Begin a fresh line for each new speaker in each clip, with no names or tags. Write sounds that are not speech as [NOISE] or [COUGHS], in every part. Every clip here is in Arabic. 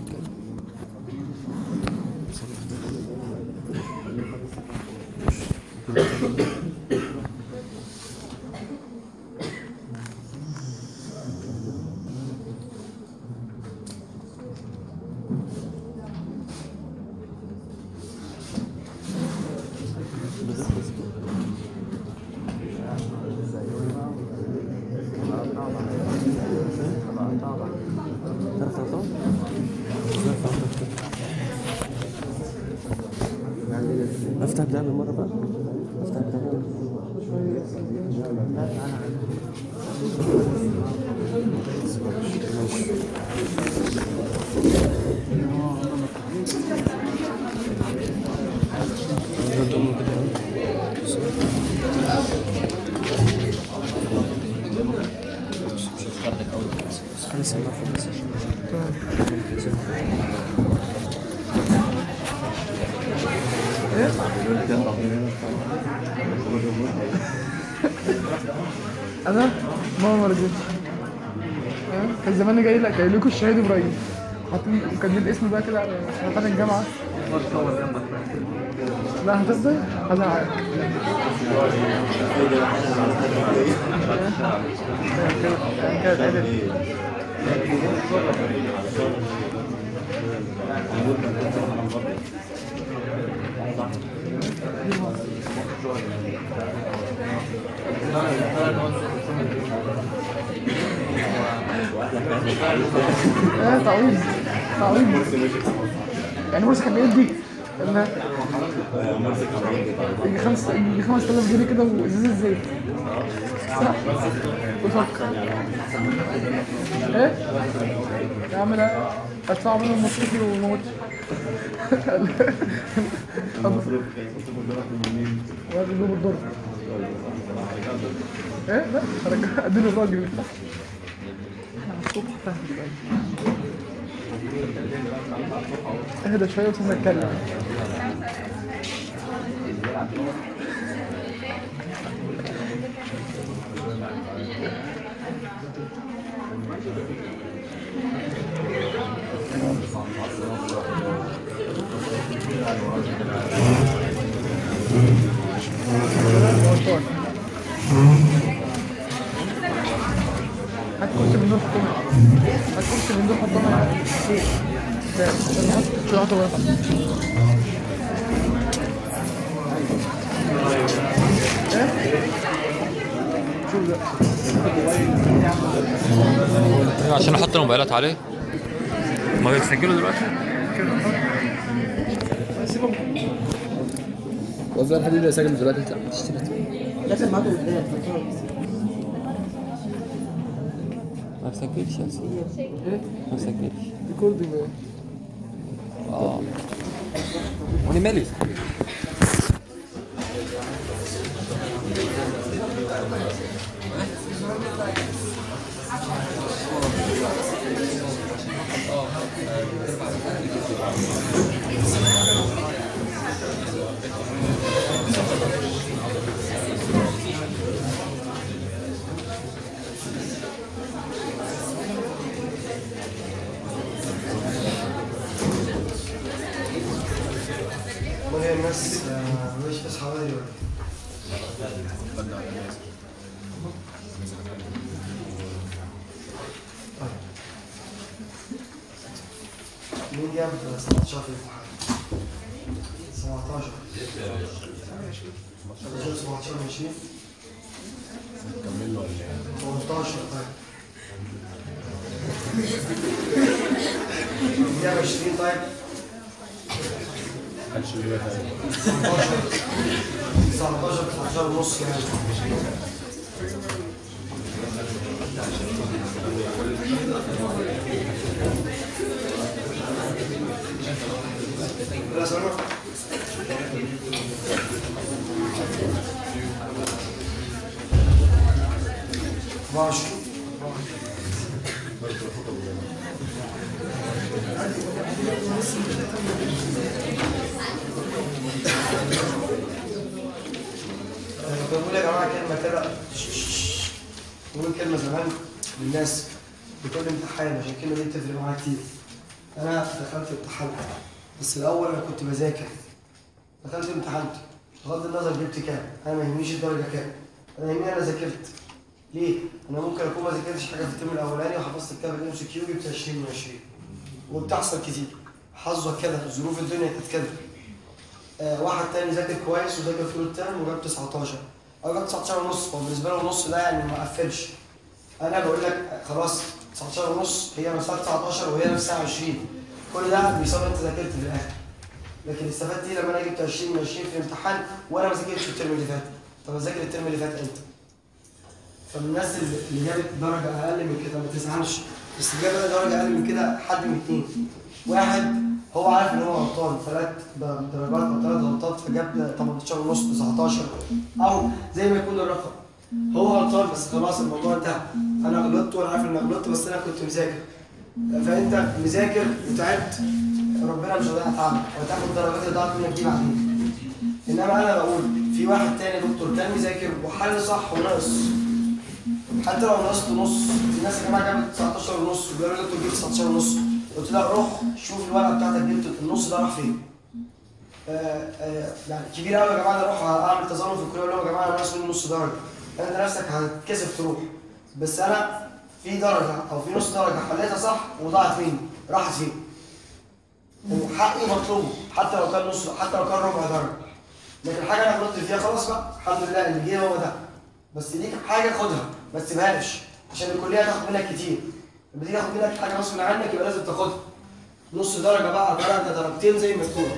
مسجل تعرف
زمان جاي لك جاي لكم الشهيد إبراهيم. حاطين كان الاسم بقى كده على سرطان الجامعة. لا هتفضل. هزعلك كده كده تعويض تعويض يعني مرسي كان بيدي يجي خمس يجي 5000 جنيه كده وإزازة زيت. صح؟ وفكر إيه؟ يا عم لا. أدفع منهم مصروفي وموت. [LAUGHS] جوب الدور. إيه؟ لا أديله الراجل. اهدى شوية وسيبنا نتكلم هات من دول ده عشان
أحط الموبايلات عليه. ما بيسجلوا دلوقتي؟
سيبهم
الحديد اللي ساكن دلوقتي. انت تشتري
لازم معاكم قدام
ما بسجلش يا سيدي
إيه
ما بسجلش
ريكوردنج
إيه آه وأنا 17 17 18 طيب. 120 19 19 ونص يعني. الكلمة دي بتفرق معايا كتير. أنا دخلت امتحنت بس الأول أنا كنت بذاكر. دخلت امتحنت بغض النظر جبت كام أنا ما يهمنيش الدرجة كام. أنا يهمني أنا ذاكرت. ليه؟ أنا ممكن أكون ما ذاكرتش حاجة في الترم الأولاني وحفظت الكتاب ال MCQ جبت 20 من 20 وبتحصل كتير. حظك كده ظروف الدنيا كانت كده. آه واحد تاني ذاكر كويس وذاكر طول الترم وجاب 19 أو جاب 19 ونص هو بالنسبة له النص ده يعني ما قفلش. أنا بقول لك خلاص 19 ونص هي نفسها 19 وهي نفسها 20 كل ده بيساوي انت ذاكرت في الآخر. لكن استفدت إيه لما أنا جبت 20 من 20 في الامتحان وأنا ما ذاكرتش الترم اللي فات؟ طب اذاكر الترم اللي فات إمتى؟ فالناس اللي جابت درجة أقل من كده ما تزعلش. بس اللي جاب درجة أقل من كده حد من اتنين. واحد هو عارف إن هو غلطان. ثلاث درجات أو ثلاث غلطات فجاب 18 ونص 19 أو زي ما يكون الرقم. هو غلطان بس خلاص الموضوع انتهى. أنا غلطت وأنا عارف ان أنا غلطت بس أنا كنت مذاكر. فأنت مذاكر وتعبت ربنا مش هيضيع تعبك وهتاخد درجات اللي ضاعت منك دي بعدين إنما أنا بقول في واحد تاني دكتور كان مذاكر وحل صح وناقص حتى لو نقصت نص في ناس يا جماعة جابت 19 ونص لي دكتور جبت 19 ونص. قلت لها روح شوف الورقة بتاعتك جبت النص ده راح فين. آه آه يعني كبير قوي يا جماعة أروح أعمل تظلم في الكلية أقول لهم يا جماعة أنا ناقص مني نص درجة. انت نفسك هتتكسف تروح. بس أنا في درجة أو في نص درجة حليتها صح وضاعت مني راحت فين؟ وحقي مطلوب حتى لو كان نص حتى لو كان ربع درجة. لكن حاجة أنا غلطت فيها خلاص بقى الحمد لله اللي جه هو ده. بس ليك حاجة خدها ما تسيبهاش. عشان الكلية هتاخد منك كتير. لما تيجي تاخد منك حاجة غصب عنك يبقى لازم تاخدها. نص درجة بقى درجه درجتين زي ما تكون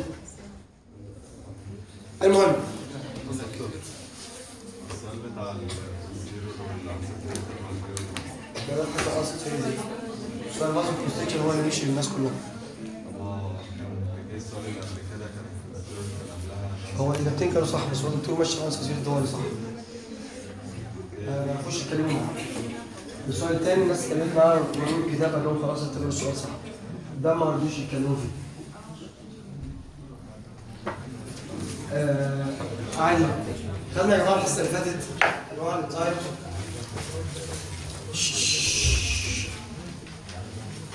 المهم. ده الحاجة قصد فيا دي السؤال برضه الكونستريكشن هو اللي مشي للناس كلها
إيه اللي في اللي
هو الاجابتين كانوا صح بس هو الدكتور ماشي على سكسير الدولي صح آه، نخش اتكلموا معاه السؤال الثاني الناس اتكلمت معاه وقالوا الكتاب قال لهم خلاص اعتبروا السؤال صح ده ما رضوش يتكلموا فيه آه عادي خدنا يا جماعة الحصه اللي فاتت انواع ال type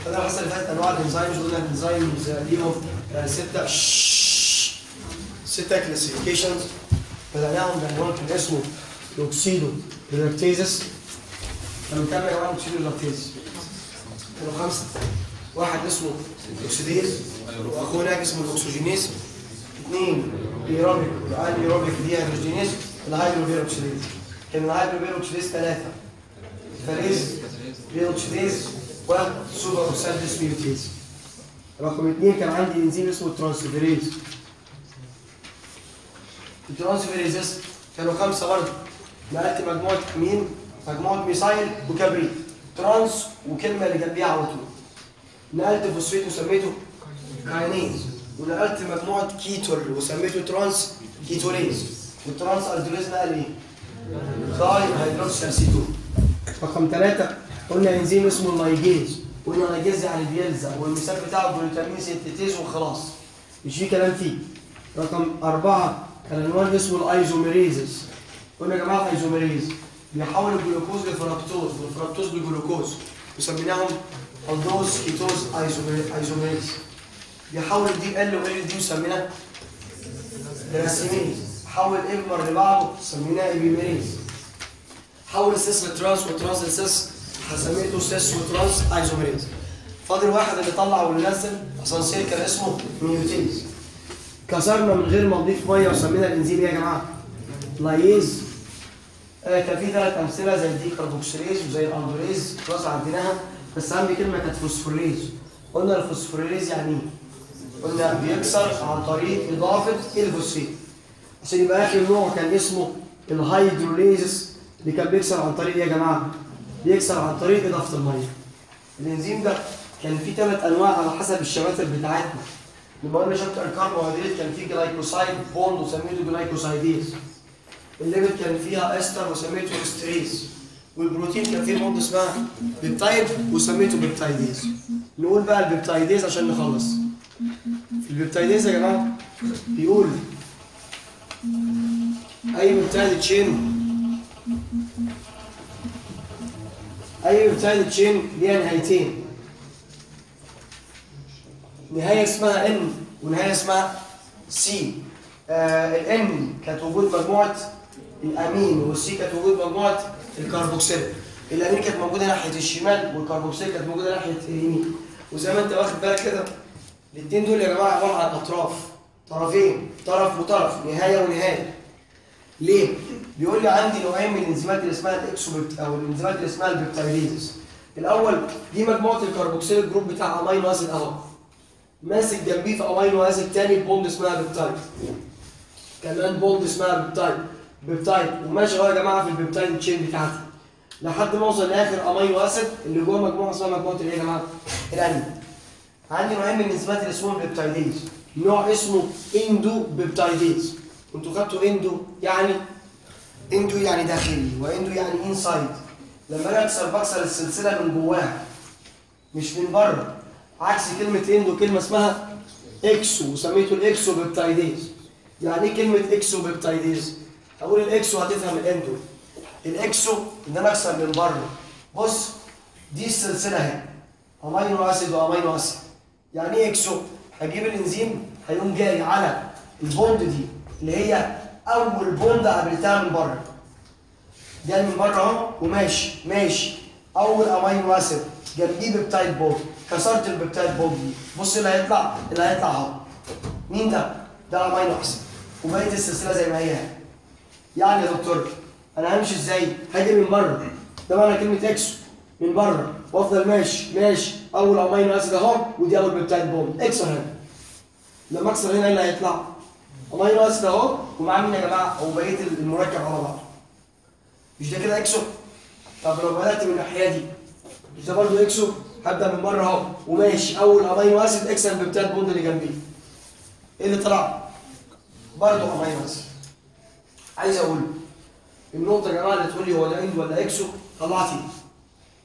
خدنا الحصه اللي فاتت انواع ال enzymes قلنا؟ ال enzymes ليهم آه، ستة. ستة classifications بدأناهم بعنوان كان اسمه ال oxidoreductases يا جماعة ال oxidoreductases؟ كانوا خمسة. واحد اسمه ال oxidase وأخوه هناك اسمه ال oxygenase اثنين aerobic وال anaerobic dehydrogenase ال hydroperoxidase. كان ال hydroperoxidase ثلاثة. catalase peroxidase و superoxide dismutase رقم اثنين كان عندي انزيم اسمه transferase ال transferases كانوا خمسه برضه نقلت مجموعه مين؟ مجموعه methyl وكتبت trans وكلمه اللي جنبيها على طول نقلت فوسفيت وسميته kinase ونقلت مجموعه ketol وسميته transketolase وال transaldolase نقل إيه؟ dihydroxyacetone رقم ثلاثة قلنا إنزيم اسمه النايجيز قلنا نايجيز يعني بيلزق والمثال بتاعه glutamine synthetase وخلاص. مش في كلام فيه. رقم أربعة كان عنوان اسمه ال isomerases قلنا يا جماعة ال isomerase بيحول الجلوكوز لفركتوز والفركتوز لجلوكوز وسميناهم aldose ketose isomer- isomerase. بيحول الدي ال وال دي وسميناه racemase حول epimer لبعضه سميناه epimerase حول السيس لترانس وترانس لسيس سميته cis و trans isomerase فاضل واحد اللي طلع واللي نزل اسانسير كان اسمه mutase كسرنا من غير ما نضيف مية وسمينا الإنزيم إيه يا جماعة؟ lyase. آه كان في ثلاث أمثلة زي ال decarboxylase وزي ال aldolase خلاص عديناها. بس أهم كلمة كانت phosphorylase. قلنا ال phosphorylase يعني إيه؟ قلنا بيكسر عن طريق إضافة الفوسفيت عشان يبقى آخر نوع كان اسمه ال hydrolases اللي كان بيكسر عن طريق إيه يا جماعة؟ بيكسر عن طريق إضافة المية. الإنزيم ده كان فيه ثلاث أنواع على حسب الشباتر بتاعتنا. لما قلنا chapter الكربوهيدرات كان فيه glycoside bond وسميته glycosidase. ال lipid كان فيها إستر وسميته esterase. والبروتين كان فيه bond اسمها peptide وسميته peptidase. نقول بقى ال peptidase عشان نخلص. ال peptidase يا جماعة بيقول أي peptide chain اي peptide chain ليها نهايتين نهاية اسمها N ونهاية اسمها C آه ال N كانت وجود مجموعة الأمين وال C كانت وجود مجموعة الكربوكسيل الأمين كانت موجودة ناحية الشمال والكربوكسيل كانت موجودة ناحية اليمين. وزي ما انت واخد بالك كده الاثنين دول يا جماعة عبارة عن أطراف. طرفين طرف وطرف نهاية ونهاية. ليه؟ بيقول لي عندي نوعين من الإنزيمات اللي اسمها ال exopept- أو الإنزيمات اللي اسمها ال peptidase الأول دي مجموعة الكربوكسيل ال group بتاع amino acid أهو. ماسك جنبيه في amino acid تاني bond اسمها peptide كمان bond اسمها peptide peptide وماشي اهو يا جماعة في ال peptide chain بتاعتي. لحد ما أوصل لآخر amino acid اللي جوه مجموعة اسمها مجموعة الايه يا جماعة؟ الأمين عندي نوعين من الإنزيمات اللي اسمهم peptidase نوع اسمه endopeptidase أنتوا خدتوا endo يعني endo يعني داخلي و endo يعني inside لما أنا أكسر بكسر السلسلة من جواها مش من بره. عكس كلمة endo كلمة اسمها exo وسميته ال exopeptidase. يعني إيه كلمة exopeptidase؟ أقول ال exo هتفهم ال endo. ال exo إن أنا أكسر من بره. بص دي السلسلة أهي. amino acid و amino acid. يعني إيه exo؟ هجيب الإنزيم هيقوم جاي على ال bond دي. اللي هي أول bond قابلتها من بره. جاي من بره أهو وماشي ماشي. أول amino acid جنبيه peptide bond كسرت ال peptide bond دي. بص اللي هيطلع اللي هيطلع أهو. مين ده؟ ده amino acid وبقيه السلسلة زي ما هي. يعني يا دكتور أنا همشي إزاي؟ هاجي من بره. ده معنى كلمة exo من بره. وأفضل ماشي ماشي. أول amino acid أهو ودي أول peptide bond اكسر هنا لما أكسر هنا إيه اللي هيطلع؟ amino acid اهو ومعاه مين يا جماعة؟ وبقيه المركب على بعض مش ده كده exo؟ طب لو بدأت من الناحية دي مش ده برضه exo؟ هبدأ من بره أهو وماشي أول amino acid اكسر ال peptide bond اللي جنبيه إيه اللي طلع؟ برضه amino acid عايز أقول النقطة يا جماعة اللي تقول لي هو ده endo ولا exo طلعت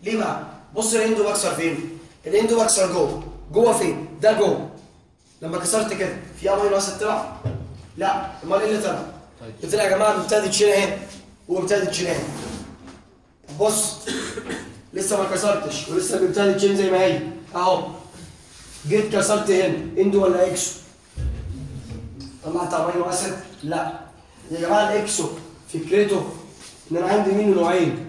إيه بقى؟ بص ال endo بكسر فين؟ ال endo بكسر جوه جوه فين؟ ده جوه لما كسرت كده في amino acid طلع؟ لا امال إيه اللي طلع؟ اللي طلع يا جماعة peptide chain اهي و peptide chain اهي بص لسه ما كسرتش ولسه peptide chain زي ما هي أهو جيت كسرت هنا endo ولا exo؟ طلعت amino acid؟ لا يا جماعة ال exo فكرته ان أنا عندي منه نوعين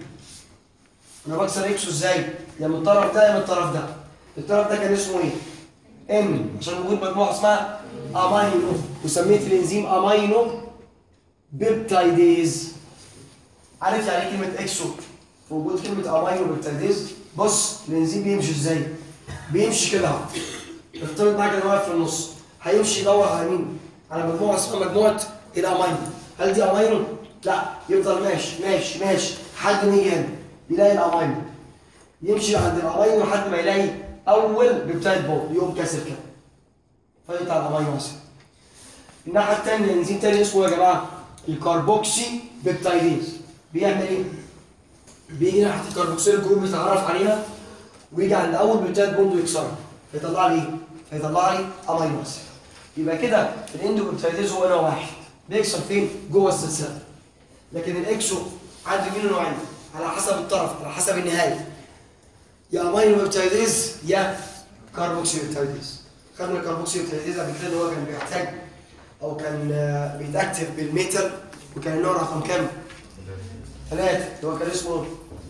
أنا بكسر exo إزاي؟ يا من الطرف ده يا من الطرف ده الطرف ده كان اسمه إيه؟ N عشان موجود مجموعة اسمها امينو وسميت الانزيم aminopeptidase عارف يعني إيه كلمة exo؟ وجود كلمة aminopeptidase بص الإنزيم بيمشي إزاي؟ بيمشي كده أهو. افترض معاك أنا واقف في النص. هيمشي يدور على مين؟ على مجموعة اسمها مجموعة الأمينو. هل دي أمينو؟ لا. يفضل ماشي ماشي ماشي. لحد ما يجي هنا يلاقي الأمينو. يمشي عند الأمينو لحد ما يلاقي أول peptide bond يقوم كاسر كده. فيطلع ال amino acid الناحية الثانية انزيم تاني اسمه يا جماعة ال carboxypeptidase بيعمل إيه؟ بيجي ناحية ال carboxyl group بيتعرف عليها ويجي عند اول peptide bond ويكسرها فيطلع لي إيه؟ فيطلع لي amino acid يبقى كده ال endopeptidase هو نوع واحد. بيكسر فين؟ جوه السلسلة. لكن ال exo عندي منه نوعين على حسب الطرف على حسب النهاية. يا aminopeptidase يا carboxypeptidase خدنا ال carboxypeptidase قبل كده هو كان بيحتاج أو كان آه، بيتأكتف بال metal وكان النوع رقم كام؟ ثلاثة اللي هو كان اسمه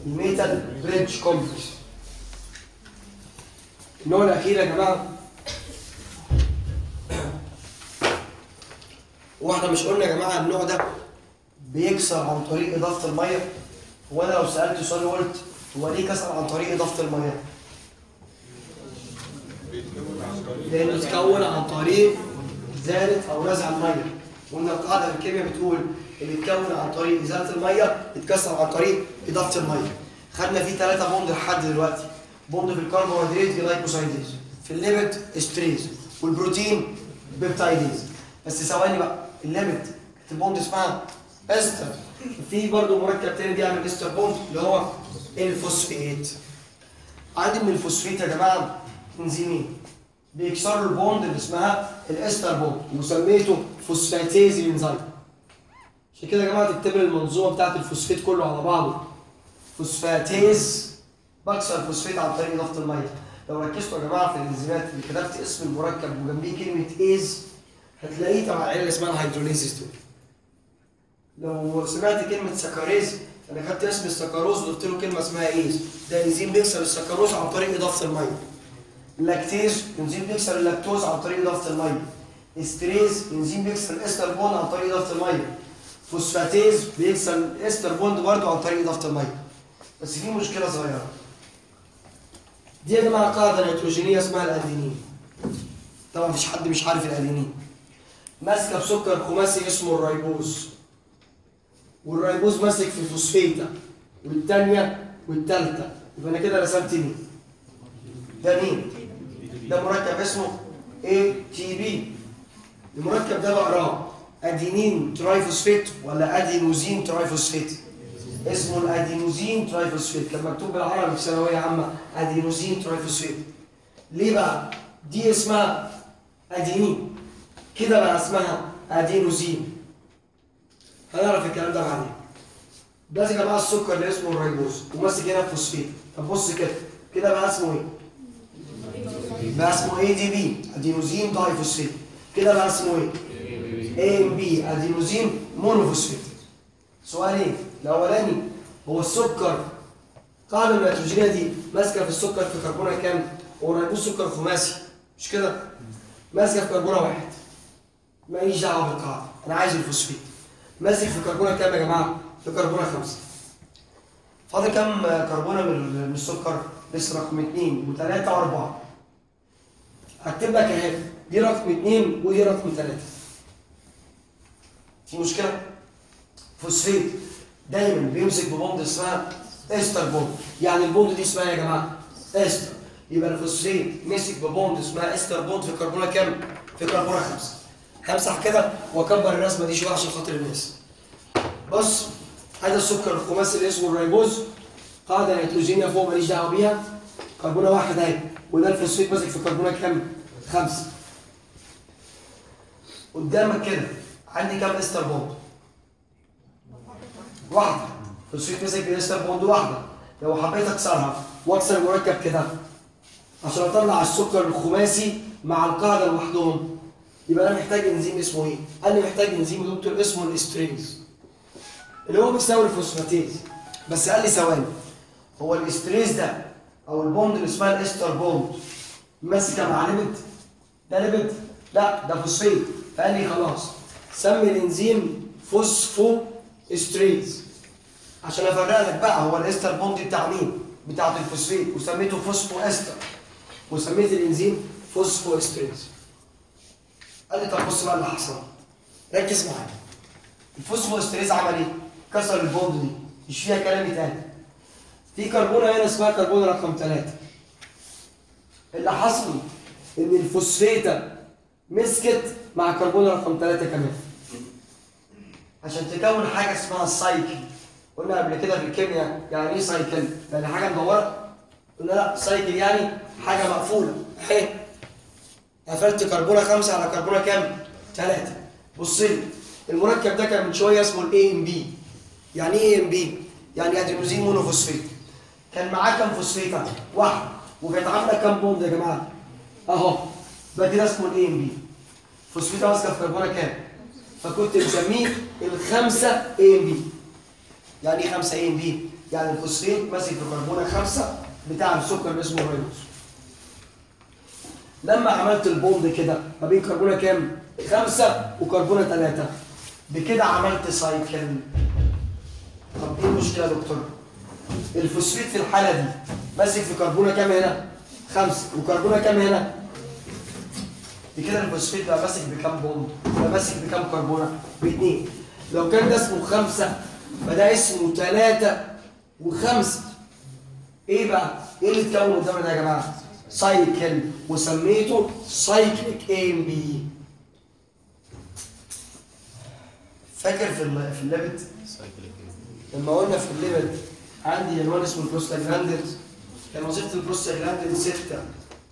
ال metal bridge complex. النوع الأخير يا جماعة. [COUGHS] وإحنا مش قلنا يا جماعة النوع ده بيكسر عن طريق إضافة المية. هو أنا لو سألت سؤال وقلت هو ليه كسر عن طريق إضافة المية؟ لأنه اتكون عن طريق إزالة أو نزع المية وقلنا القاعدة في الكيمياء بتقول اللي اتكون عن طريق إزالة المية اتكسر عن طريق إضافة المية خدنا فيه ثلاثة bond لحد دلوقتي. bond في الكربوهيدرات glycosidase في ال lipid esterase والبروتين peptidase. بس ثواني بقى ال lipid ال bond اسمها إستر. في برضه مركب تاني بيعمل ester bond اللي هو الفوسفيت. عندي من الفوسفيت يا جماعة انزيمين بيكسروا ال bond اللي اسمها ال ester bond وسميته phosphatase إنزيم. عشان كده يا جماعة تكتب المنظومة بتاعت الفوسفيت كله على بعضه. phosphatase بكسر الفوسفيت عن طريق إضافة المية. لو ركزتوا يا جماعة في الإنزيمات اللي كتبت اسم المركب وجنبيه كلمة ase هتلاقيه تبع العيله اللي اسمها ال hydrolases دول. لو سمعت كلمة sucrase أنا خدت اسم السكروز وضفت له كلمة اسمها ase ده إنزيم بيكسر السكروز عن طريق إضافة الميه ال lactase إنزيم بيكسر اللاكتوز عن طريق إضافة الميه esterase إنزيم بيكسر ال ester bond عن طريق إضافة الميه phosphatase بيكسر ال ester bond برضه عن طريق إضافة الميه بس في مشكلة صغيرة. دي يا جماعة قاعدة نيتروجينية اسمها الأدينين. طبعا مفيش حد مش عارف الأدينين. ماسكة بسكر خماسي اسمه الريبوز. والريبوز ماسك في فوسفيتا والثانيه والثالثه يبقى أنا كده رسمت مين؟ ده مين؟ ده مركب اسمه ATP المركب ده بقراه. adenine triphosphate ولا adenosine triphosphate؟ اسمه ال adenosine triphosphate. كان مكتوب بالعربي في ثانوية عامة adenosine triphosphate. ليه بقى؟ دي اسمها أدينين. كده بقى اسمها أدينوزين. هنعرف الكلام ده بعدين ده يا جماعة السكر اللي اسمه الريبوز وماسك هنا فوسفيت طب بص كده كده بقى اسمه إيه؟ بقى اسمه ADP adenosine diphosphate. كده بقى اسمه إيه؟ AMP adenosine monophosphate. سؤالين الأولاني هو السكر القاعده النيتروجينية دي ماسكة في السكر في كربونة كام؟ هو الريبوز سكر خماسي. مش كده؟ ماسكة في كربونة واحد. ماليش دعوة بالقاعدة أنا عايز الفوسفيت. ماسك في كربونه كام يا جماعة؟ في كربونه خمسة. فاضل كام كربونة من السكر؟ لسه رقم اثنين وثلاثه وأربعة. هكتب لك اهي. دي رقم اثنين ودي رقم ثلاثة في مشكلة؟ فوسفيت. دايما بيمسك ب bond اسمها ester bond. يعني ال bond دي اسمها يا جماعة؟ إستر. يبقى الفوسفيت مسك ب bond اسمها ester bond في كربونه كام؟ في كربونه خمسة. همسح كده وأكبر الرسمة دي شوية عشان خاطر الناس. بص هذا السكر الخماسي اللي اسمه الريبوز. قاعدة نيتروجينية فوق ماليش دعوة بيها. كربونة واحد أهي. وده الفوسفيت ماسك في كربونه كام؟ خمسة. قدامك كده. عندي كام ester bond؟ واحدة. فوسفيت مسك بال ester bond واحدة. لو حبيت أكسرها وأكسر المركب كده. عشان أطلع السكر الخماسي مع القاعدة لوحدهم. يبقى أنا محتاج إنزيم اسمه إيه؟ قال لي محتاج إنزيم يا دكتور اسمه ال esterase اللي هو بيساوي ال phosphatase. بس قال لي ثواني. هو ال esterase ده أو ال bond اللي اسمها ال ester bond ماسكة مع lipid ده lipid لا ده فوسفيت. فقال لي خلاص. سمي الإنزيم phosphoesterase عشان أفرق لك بقى هو ال ester bond بتاع مين؟ بتاعت الفوسفيت. وسميته phosphoester وسميت الإنزيم phosphoesterase قال لي طب بص بقى اللي حصل. ركز معايا. ال phosphoesterase عمل إيه؟ كسر ال bond دي. مش فيها كلام تاني. في كربونة هنا اسمها كربونة رقم ثلاثة اللي حصل إن الفوسفيته مسكت مع كربونة رقم ثلاثة كمان. عشان تكون حاجة اسمها ال cycle قلنا قبل كده في الكيمياء يعني إيه cycle؟ يعني حاجة مدورة؟ قلنا لا cycle يعني حاجة مقفولة. [LAUGHS] قفلت كربونة خمسة على كربونة كام؟ ثلاثة بص لي المركب ده كان من شوية اسمه ال AMP يعني إيه AMP؟ يعني adenosine monophosphate كان معاه كام فوسفيت؟ واحد وكانت عاملة كام bond يا جماعة؟ أهو ده كده اسمه ال AMP phosphate ماسكه في كربونة كام؟ فكنت مسميه الخمسة اي ام بي يعني إيه 5 اي ام بي؟ يعني الفوسفيت ماسك في كربونة خمسة بتاع السكر اسمه ال ribose. لما عملت ال bond كده ما بين كربونة كام؟ خمسة وكربونة ثلاثة بكده عملت cycle. طب إيه المشكلة يا دكتور؟ الفوسفيت في الحالة دي ماسك في كربونة كام هنا؟ خمسة وكربونة كام هنا؟ بكده الفوسفيت بقى ماسك بكام bond؟ بقى ماسك بكام كربونة؟ باثنين. لو كان ده اسمه خمسة فده اسمه ثلاثة وخمسة إيه بقى؟ إيه اللي اتكون قدامنا ده يا جماعة؟ cycle وسميته cyclic AMP فاكر في في ال lipid؟ لما قلنا في ال lipid عندي عنوان اسمه البروستاجلاندز كان وظيفة البروستاجلاندز ستة.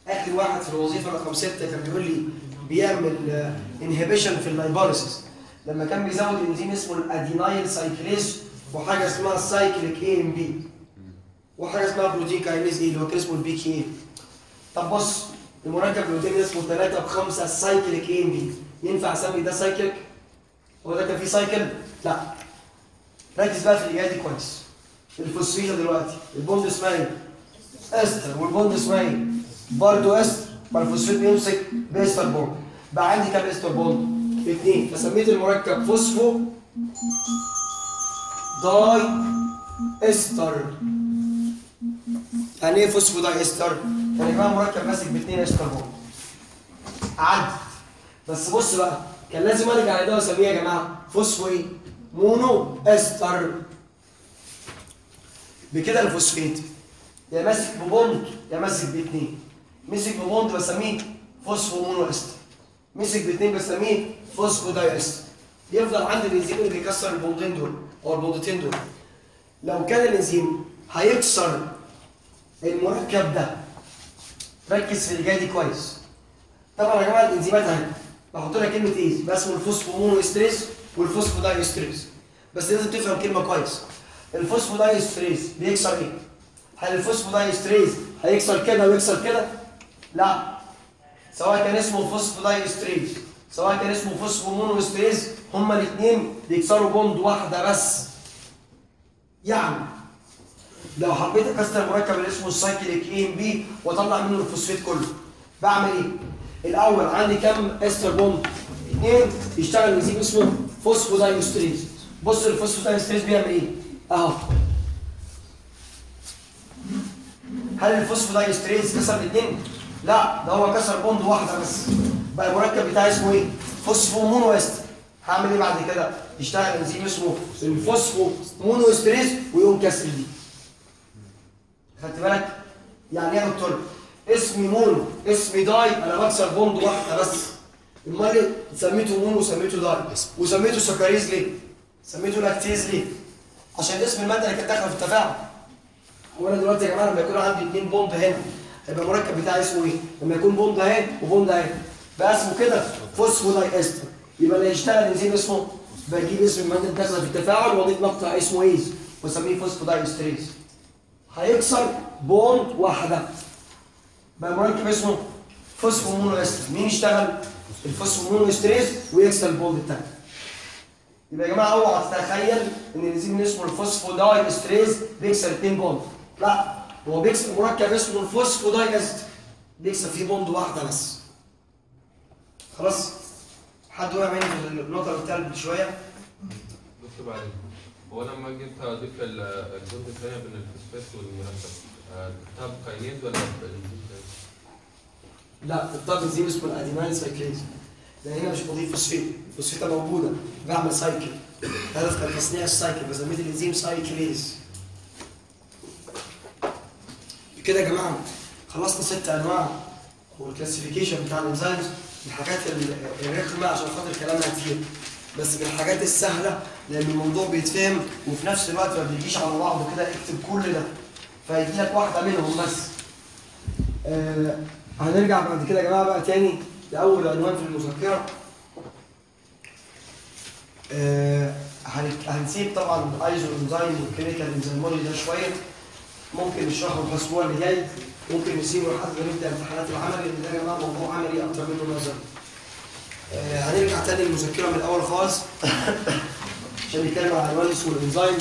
آخر واحد في الوظيفة رقم ستة كان بيقول لي بيعمل inhibition في ال lipolysis لما كان بيزود إنزيم اسمه ال adenyl cyclase وحاجة اسمها ال cyclic AMP وحاجة اسمها protein kinase A اللي هو كان اسمه ال PKA طب بص المركب قدامي اسمه 3 ب 5 cyclic AMP ينفع أسمي ده cyclic؟ هو ده كان فيه cycle؟ لا ركز بقى في الاجابه دي كويس الفوسفيتا دلوقتي ال bond اسمها إيه؟ ester وال bond اسمها إيه؟ برضه إستر ما بيمسك ب ester bond بقى عندي كام ester bond؟ اثنين فسميت المركب فوسفو داي إستر يعني إيه فوسفو داي إستر؟ يعني يا جماعة مركب ماسك باثنين ester bond عدت بس بص بقى كان لازم ارجع لده واسميه يا جماعة. phospho إيه؟ mono ester. بكده الفوسفيت. يا ماسك ب bond يا ماسك باثنين مسك ب bond بسميه phosphomonoester. مسك باثنين بسميه phosphodiester. يفضل عندي الإنزيم اللي بيكسر البوندين دول أو البوندتين دول. لو كان الإنزيم هيكسر المركب ده ركز في الجاي دي كويس. طبعا يا جماعة الانزيمات اهي بحط لها كلمة إيه؟ اسمه ال phosphoesterase وال phosphodiesterase بس لازم تفهم كلمة كويس. ال phosphodiesterase بيكسر إيه؟ هل ال phosphodiesterase هيكسر كده ويكسر كده لا. سواء كان اسمه phosphodiesterase سواء كان اسمه phosphomonoesterase هما الاثنين بيكسروا bond واحدة بس. يعني لو حبيت أكسر المركب اللي اسمه ال cyclic AMP وأطلع منه الفوسفيت كله بعمل إيه؟ الأول عندي كام ester bond؟ اثنين يشتغل انزيم اسمه phosphodiesterase بص ال phosphodiesterase بيعمل إيه؟ أهو هل ال phosphodiesterase كسر الاثنين؟ لا ده هو كسر bond واحدة بس بقى المركب بتاعي اسمه إيه؟ phosphomonoester هعمل إيه بعد كده؟ يشتغل انزيم اسمه ال phospho mono ويقوم كسر دي خدت بالك؟ يعني إيه يا دكتور؟ اسمي mono اسمي di أنا بكسر bond واحدة بس أمال سميته mono وسميته di وسميته sucrase ليه؟ سميته lactase ليه؟ عشان اسم المادة اللي كانت داخلة في التفاعل هو أنا دلوقتي يا جماعة لما يكون عندي اثنين bond هنا هيبقى المركب بتاعي اسمه إيه؟ لما يكون bond اهي و bond اهي بقى اسمه كده phosphodiester يبقى اللي يشتغل انزيم اسمه بجيب اسم المادة اللي داخلة في التفاعل وأضيف مقطع اسمه ase وأسميه phosphodiesterase هيكسر bond واحدة. بقى مركب اسمه phosphomonoesterase مين يشتغل؟ ال phosphomonoesterase ويكسر ال bond الثاني يبقى يا جماعة أوعى تتخيل إن اللي اسمه ال phosphodiesterase بيكسر اثنين bond لا هو بيكسر مركب اسمه ال phosphodiester. بيكسر فيه bond واحدة بس. خلاص؟ حد وقع مني في النقطة اللي شوية؟
دكتور بعدين هو لما جيت اضيف ال- الجزء الثاني بين الفوسفات والمركب آه، ضفتها ب kinase ولا؟
لا الطاقه انزيم اسمه ال adenyl cyclase لأن هنا مش بضيف فوسفيت الفوسفيته موجودة. بعمل cycle. هدف كان تصنيع ال cycle فسميت الانزيم cyclase كده يا جماعة خلصنا ست أنواع. وال classification بتاع ال enzymes الحاجات ال- الرخمه عشان خاطر كلامنا كتير. بس من الحاجات السهلة لأن الموضوع بيتفهم وفي نفس الوقت ما بيجيش على بعضه كده اكتب كل ده. فيجي لك واحدة منهم بس. آه هنرجع بعد كده يا جماعة بقى تاني لأول عنوان في المذكرة. آه هن- هنسيب طبعا ال isoenzyme وال clinical enzymology ده شوية. ممكن نشرحه الأسبوع اللي جاي. ممكن نسيبه لحد ما نبدأ امتحانات العملي لأن ده يا جماعة موضوع عملي أكتر منه نظري هنرجع تاني للمذكره من الأول خالص. عشان نتكلم عن عنوان اسمه الإنزيم.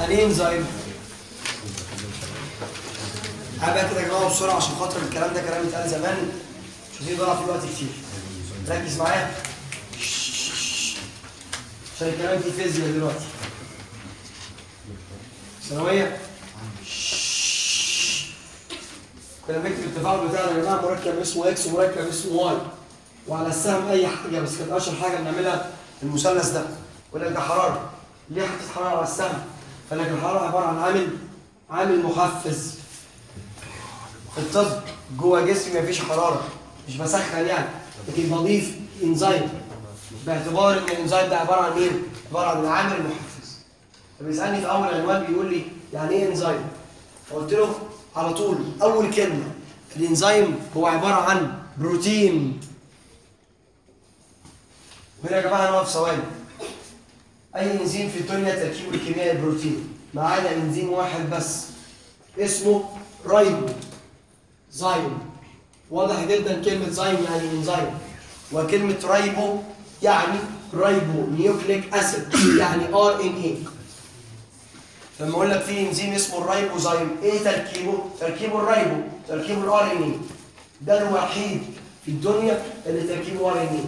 الانزيم هيبقى كده يا جماعة بسرعة عشان خاطر الكلام ده كلام اتقال زمان. عايزين نضيع فيه وقت كتير ركز معايا عشان الكلام فيه فيزياء دلوقتي ثانويه كنا بنكتب التفاعل بتاعنا يا جماعة مركب اسمه X ومركب اسمه Y وعلى السهم اي حاجة بس كانت اشهر حاجة بنعملها المثلث ده يقول لك ده حراره ليه حطيت حراره على السهم؟ فقال لك الحراره عباره عن عامل عامل محفز في الطب جوه جسمي مفيش حراره مش بسخن يعني. لكن بضيف انزيم باعتبار إن الانزيم ده عبارة عن مين؟ عبارة عن العامل المحفز فبيسألني في أول عنوان بيقول لي يعني إيه انزيم؟ فقلت له على طول أول كلمة الانزيم هو عبارة عن بروتين. وهنا يا جماعة هنقف ثواني. أي إنزيم في الدنيا تركيبه الكيميائي بروتين؟ ما عدا إنزيم واحد بس. اسمه ribozyme واضح جدا كلمة zyme يعني انزيم وكلمة ribo يعني ribonucleic acid يعني RNA لما أقول لك في إنزيم اسمه ال ribozyme إيه تركيبه؟ تركيبه ال ribo تركيبه ال RNA ده الوحيد في الدنيا اللي تركيبه RNA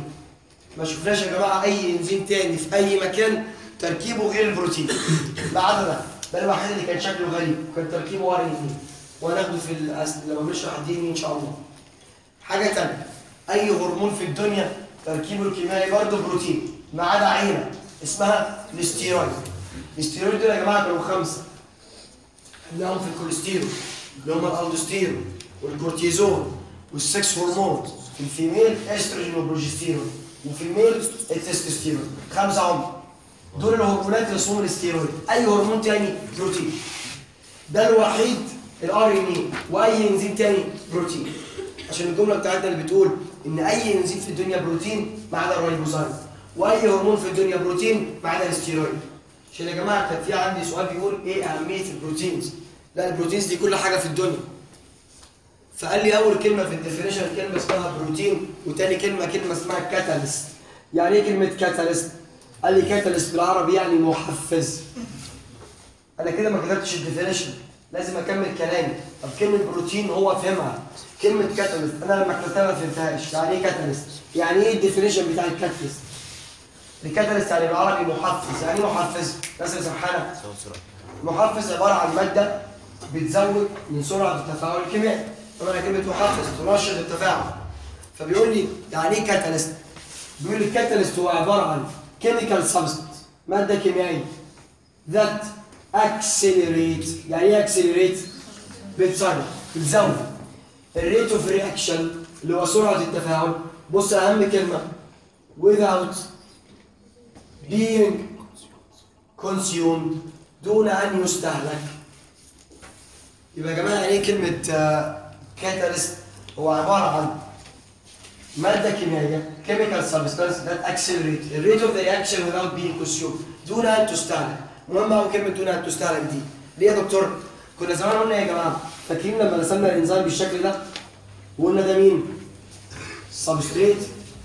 ما شفناش يا جماعة أي إنزيم تاني في أي مكان تركيبه غير البروتين. [LAUGHS] ما عدا ده ده الوحيد اللي كان شكله غريب كان تركيبه RNA وهناخده في الأس... لما بنشرح ال DNA إن شاء الله. حاجة تانية. أي هرمون في الدنيا تركيبه الكيميائي برضه بروتين ما عدا عينة اسمها الاستيرويد. الاستيرويد دول يا جماعة كانوا خمسة. خدناهم في الكوليسترول اللي هم الألدوستيرون والكورتيزون والسكس هرمون في الفيميل إستروجين وبروجستيرون وفي الميل التستوستيرون. خمسة هم. دول الهرمونات اللي اسمهم الاستيرويد. أي هرمون تاني؟ بروتين. ده الوحيد ال RNA وأي إنزيم تاني؟ بروتين. عشان الجملة بتاعتنا اللي بتقول إن أي انزيم في الدنيا بروتين ما عدا ال ribozyme وأي هرمون في الدنيا بروتين ما عدا الاستيرويد. عشان يا جماعة كان في عندي سؤال بيقول إيه أهمية ال proteins؟ لا ال proteins دي كل حاجة في الدنيا. فقال لي أول كلمة في ال definition كلمة اسمها بروتين وتاني كلمة كلمة اسمها catalyst. يعني إيه كلمة catalyst؟ قال لي catalyst بالعربي يعني محفز. أنا كده ما كتبتش ال definition لازم أكمل كلامي. طب كلمة بروتين هو فهمها. كلمة catalyst أنا لما كتبتها ما فهمتهاش يعني إيه catalyst يعني إيه ال definition بتاع ال catalyst ال catalyst يعني بالعربي محفز. يعني إيه محفز؟ ناس سبحانه محفز عبارة عن مادة بتزود من سرعة التفاعل الكيميائي. طبعا كلمة محفز تنشط التفاعل. فبيقول لي يعني إيه catalyst بيقول لي ال catalyst هو عبارة عن chemical substance مادة كيميائية ذات accelerate يعني إيه accelerate بتسرع بتزود. ال rate of reaction اللي هو سرعة التفاعل. بص أهم كلمة. Without being consumed دون أن يستهلك. يبقى يا جماعة يعني إيه كلمة كاتاليست هو عبارة عن مادة كيميائية chemical substance that accelerate. The rate of the reaction without being consumed دون أن تستهلك. مهم قوي كلمة دون أن تستهلك دي. ليه يا دكتور؟ كنا زمان قلنا يا جماعة فاكرين لما رسمنا الانزيم بالشكل ده؟ وقلنا ده مين؟ substrate.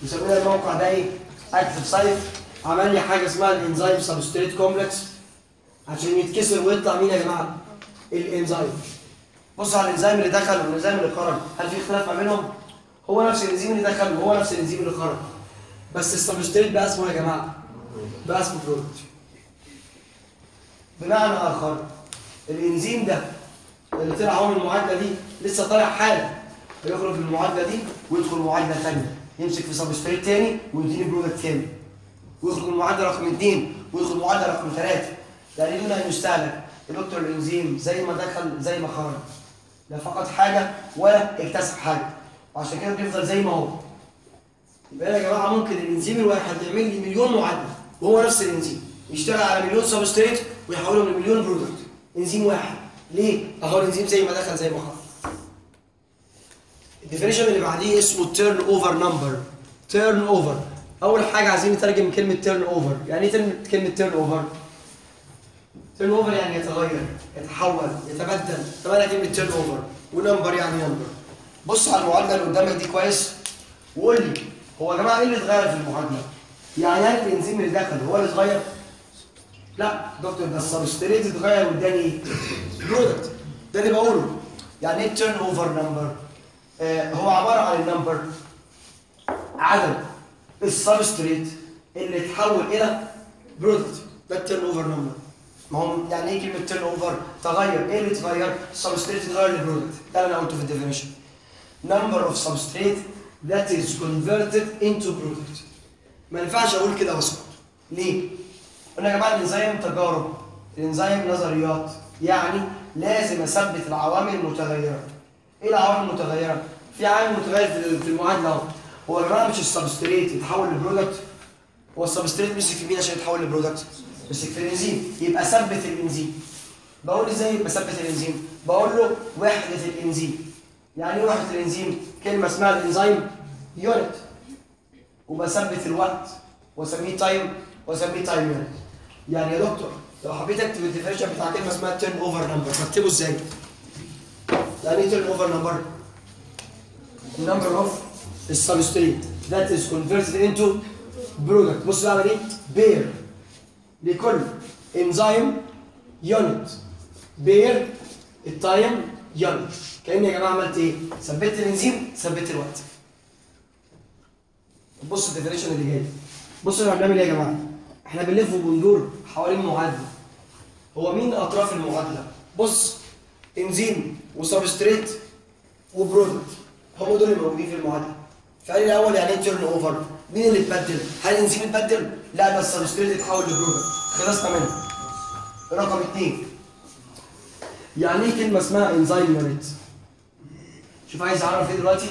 وسمينا الموقع ده إيه؟ active site عمل لي حاجة اسمها ال enzyme substrate complex عشان يتكسر ويطلع مين يا جماعة؟ الانزيم بص على الانزيم اللي دخل والانزيم اللي خرج. هل في اختلاف ما بينهم؟ هو نفس الانزيم اللي دخل وهو نفس الانزيم اللي خرج. بس ال substrate بقى اسمه يا جماعة؟ بقى اسمه product بمعنى آخر الانزيم ده اللي طلع هو من المعادلة دي لسه طالع حالا. هيخرج من المعادلة دي ويدخل معادلة ثانية يمسك في substrate تاني ويديني product تاني. ويخرج من المعادله رقم اثنين ويدخل معادلة رقم ثلاثة يعني دون أن يستهلك يا دكتور الانزيم زي ما دخل زي ما خرج. لا فقد حاجة ولا اكتسب حاجة. وعشان كده بيفضل زي ما هو. يبقى يا جماعة ممكن الانزيم الواحد يعمل لي مليون معادلة. وهو نفس الانزيم يشتغل على مليون substrate ويحولهم لمليون product انزيم واحد. ليه؟ أهو الانزيم زي ما دخل زي ما خرج ال definition اللي بعديه اسمه turnover number turnover أول حاجة عايزين نترجم كلمة turnover يعني إيه كلمه turnover turnover يعني يتغير يتحول يتبدل. أنا كلمة turnover و number يعني number بص على المعادله اللي قدامك دي كويس. وقول لي هو يا جماعة إيه اللي اتغير في المعادله؟ يعني هل الإنزيم اللي دخل هو اللي اتغير؟ لا دكتور ده ال substrate اتغير واداني؟ product ده اللي بقوله. يعني إيه turnover number؟ هو عبارة عن ال number عدد ال substrate اللي اتحول إلى product ده ال turnover number ما هو يعني إيه كلمة turnover تغير. إيه اللي اتغير ال substrate اتغير ل product ده اللي أنا قلته في ال definition. Number of substrate that is converted into product. ما ينفعش أقول كده واسكت ليه؟ قلنا يا جماعة الإنزيم تجارب. الإنزيم نظريات. يعني لازم أثبت العوامل المتغيرة. إيه العوامل المتغيرة؟ في عامل متغير في المعادلة أهو. هو يا جماعة مش ال substrate يتحول ل product. هو ال substrate مسك في مين عشان يتحول ل product؟ مسك في الإنزيم. يبقى ثبت الإنزيم. بقول إزاي بثبت الإنزيم؟ بقول له وحدة الإنزيم. يعني إيه وحدة الإنزيم؟ كلمة اسمها ال enzyme unit وبثبت الوقت. وأسميه time وأسميه time unit يعني يا دكتور لو حبيت اكتب ال definition بتاع كلمة اسمها turnover number بكتبه إزاي؟ يعني turnover number؟ number of substrate that is converted into product بص بعمل إيه؟ per لكل enzyme unit per ال time unit كاني يا جماعة عملت إيه؟ ثبت الإنزيم ثبت الوقت بص ال definition اللي جاي بصوا إحنا بنعمل إيه يا جماعة؟ إحنا بنلف وبندور حوالين معادلة هو مين أطراف المعادلة؟ بص enzyme و substrate و product هم دول اللي موجودين في المعادلة فقال الأول يعني إيه turnover؟ مين اللي اتبدل؟ هل الانزيم اتبدل؟ لا ده ال substrate اتحول ل product خلصنا منه رقم اثنين يعني إيه كلمة اسمها انزيم يونت؟ شوف عايز أعرف إيه دلوقتي؟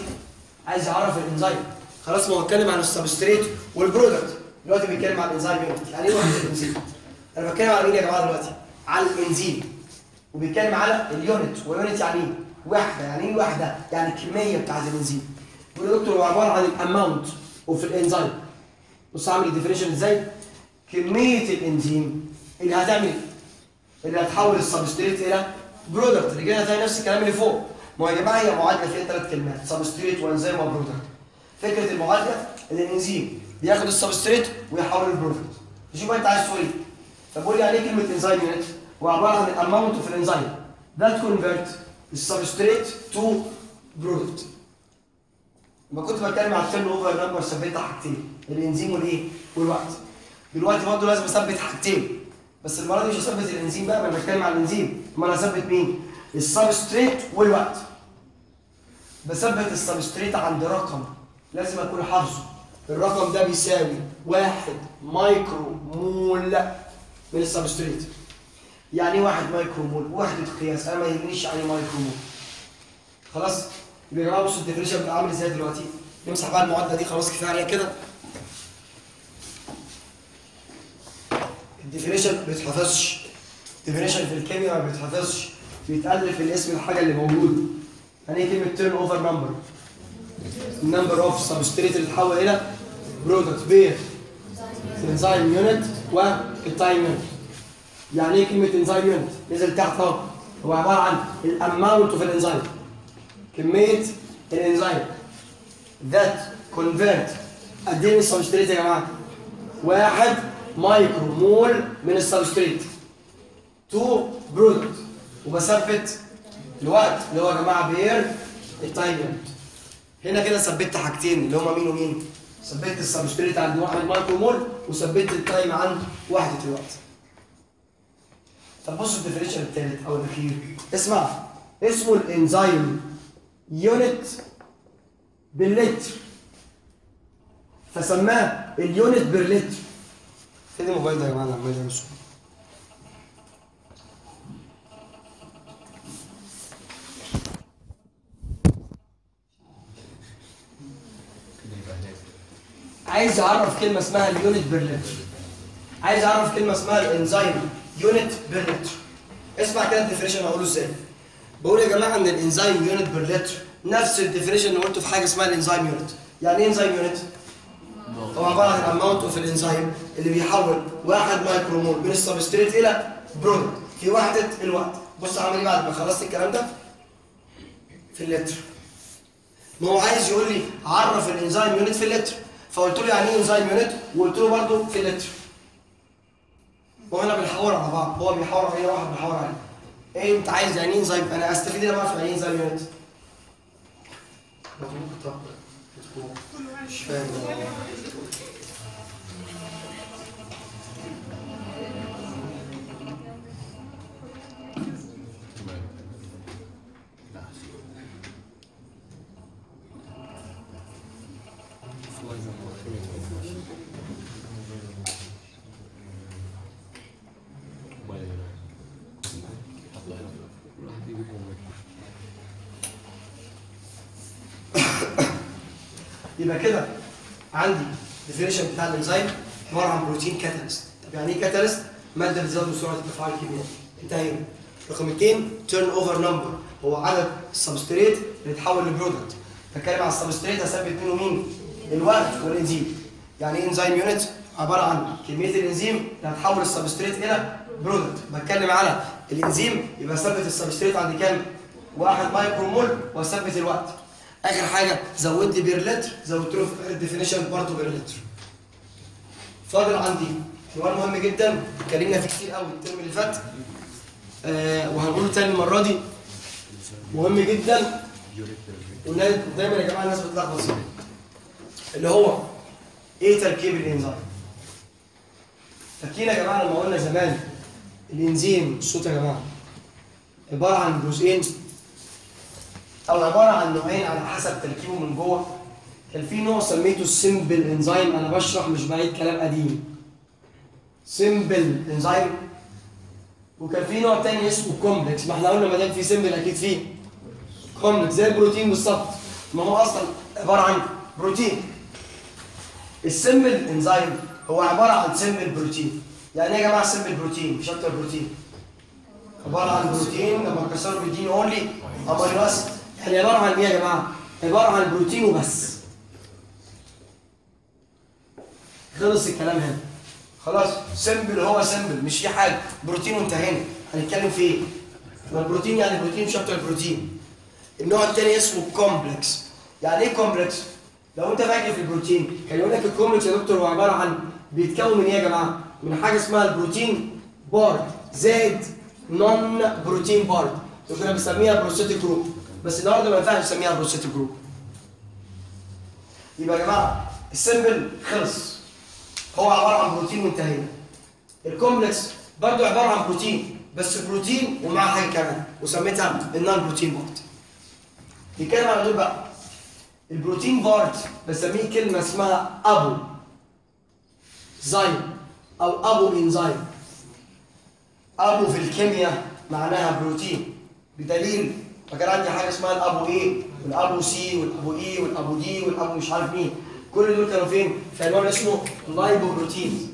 عايز أعرف الانزيم خلاص ما هو اتكلم عن ال substrate وال product دلوقتي بيتكلم عن الانزيم يعني إيه وحده الانزيم؟ أنا بتكلم على مين يا جماعة دلوقتي؟ على الإنزيم وبيتكلم على ال unit وال unit يعني إيه؟ وحدة يعني إيه وحدة؟ يعني الكميه بتاعت الإنزيم بيقول يا دكتور هو عبارة عن ال amount of ال enzyme بص هعمل ال definition إزاي؟ كمية الإنزيم اللي هتعمل إيه؟ اللي هتحول ال substrate إلى product كده هتلاقي نفس الكلام اللي فوق ما هو يا جماعة هي معادلة فيها ثلاث كلمات substrate و enzyme و product فكرة المعادلة إن الإنزيم بياخد ال substrate ويحول ال product شوف انت عايز تقول إيه. فبقول لي إيه كلمة انزيم هو عباره عن ال amount of ال enzyme that convert ال substrate to product لما كنت بتكلم على ال turnover number ثبتها حاجتين. الانزيم والإيه؟ والوقت. دلوقتي برضه لازم أثبت حاجتين. بس المرة دي مش هثبت الانزيم بقى أنا بتكلم على الانزيم. أمال هثبت مين؟ ال substrate والوقت. بثبت ال substrate عند رقم. لازم أكون حافظه. الرقم ده بيساوي واحد micromole من ال substrate. يعني إيه واحد micromole وحده قياس. أنا ما يهمنيش يعني micromole خلاص؟ يبقى يا جماعة بصوا ال definition بقى عامل إزاي دلوقتي؟ نمسح بقى المعادلة دي. خلاص كفاية عليها كده. ال definition ما بيتحفظش. ال definition في الكيمياء ما بيتحفظش. بيتألف الاسم الحاجة اللي موجودة. يعني إيه كلمة turnover number ال number of substrate اللي اتحول إلى product per enzyme unit وال time unit. يعني إيه كلمة enzyme unit؟ نزل تحت أهو. هو عبارة عن ال amount of ال enzyme كمية الانزيم that convert قد إيه من ال substrate يا جماعة؟ واحد micromole من ال substrate to product وبثبت الوقت اللي هو يا جماعة per ال time unit. هنا كده ثبت حاجتين اللي هما مين ومين؟ ثبت ال substrate عند واحد micromole وثبت ال time عند وحده الوقت طب بصوا ال definition الثالث أو الأخير. اسمع. اسمه ال enzyme. unit باللتر. فسماه ال unit باللتر. فين الموبايل ده يا جماعة لما يمسكه عايز اعرف كلمة اسمها ال unit باللتر عايز اعرف كلمة اسمها ال enzyme. unit باللتر اسمع كده ال definition هقوله إزاي. بقول يا جماعة إن ال enzyme unit باللتر نفس ال definition اللي قلته في حاجة اسمها ال enzyme unit. يعني إيه enzyme unit؟ هو عباره عن ال amount of ال enzyme اللي بيحول واحد micromole من ال substrate إلى product. في وحدة الوقت. بص عمل إيه بعد ما خلصت الكلام ده؟ في اللتر. ما هو عايز يقول لي عرف ال enzyme unit في اللتر. فقلت له يعني إيه enzyme unit وقلت له برضه في اللتر. وهنا بنحور على بعض. هو بيحور عليا واحد بيحور عليا إيه أنت عايز يعني إيه انزيم أنا أستفيد أنا بعرف يعني إيه enzyme unit مش فاهم. يبقى كده عندي definition بتاع الانزيم عبارة عن protein catalyst طب يعني إيه catalyst؟ مادة بتزود سرعة التفاعل الكيميائي انتهينا. رقم اثنين turnover number هو عدد ال substrate اللي اتحول ل product بتكلم على ال substrate هثبت منه مين؟ الوقت والانزيم يعني إيه enzyme unit عبارة عن كمية الانزيم اللي هتحول ال substrate إلى product بتكلم على الانزيم يبقى ثبت ال substrate عند كام؟ واحد micromole واثبت الوقت. آخر حاجة زود لي per liter زودت له في ال definition برضه per liter. فاضل عندي عنوان مهم جدا اتكلمنا فيه كتير قوي الترم اللي فات. آه وهنقوله تاني المرة دي. مهم جدا. دايما يا جماعة الناس بتلخبط اللي هو إيه تركيب الإنزيم؟ فاكرين يا جماعة لما قلنا زمان الإنزيم الصوت يا جماعة عبارة عن جزئين. أو عباره عن نوعين على حسب تركيبه من جوه. كان في نوع سميته ال simple enzyme أنا بشرح مش بعيد كلام قديم. simple enzyme وكان في نوع تاني اسمه complex ما إحنا قلنا ما دام في simple أكيد فيه complex زي البروتين بالظبط. ما هو أصلا عبارة عن بروتين. ال simple enzyme هو عبارة عن simple protein يعني إيه يا جماعة simple protein مش أكتر بروتين عبارة عن بروتين لما كسروا بيديني only amino acid يعني عبارة عن إيه يا جماعة؟ عبارة عن بروتين وبس. خلص الكلام هنا. خلاص simple هو simple مش في حاجة. بروتين وانتهينا. هنتكلم في إيه؟ ما البروتين يعني بروتين مش أكتر بروتين. النوع الثاني اسمه complex. يعني إيه complex؟ لو أنت فاكر في البروتين كان يقول لك ال complex يا دكتور هو عبارة عن بيتكون من إيه يا جماعة؟ من حاجة اسمها ال protein part زائد non-protein part كنا بنسميها prosthetic group بس النهارده ما ينفعش نسميها prosthetic group. يبقى يا جماعة ال simple خلص. هو عبارة عن بروتين وانتهينا. ال complex برضو عبارة عن بروتين بس بروتين ومعاه حاجة كمان وسميتها ال non-protein part نتكلم على دول بقى. ال protein part بسميه كلمة اسمها apo. zyme أو apoenzyme apo في الكيمياء معناها بروتين. بدليل فكان عندي حاجة اسمها ال apo A؟ وال apo C وال apo E وال apo D وال apo مش عارف مين. كل دول كانوا فين؟ في عنوان اسمه lipoprotein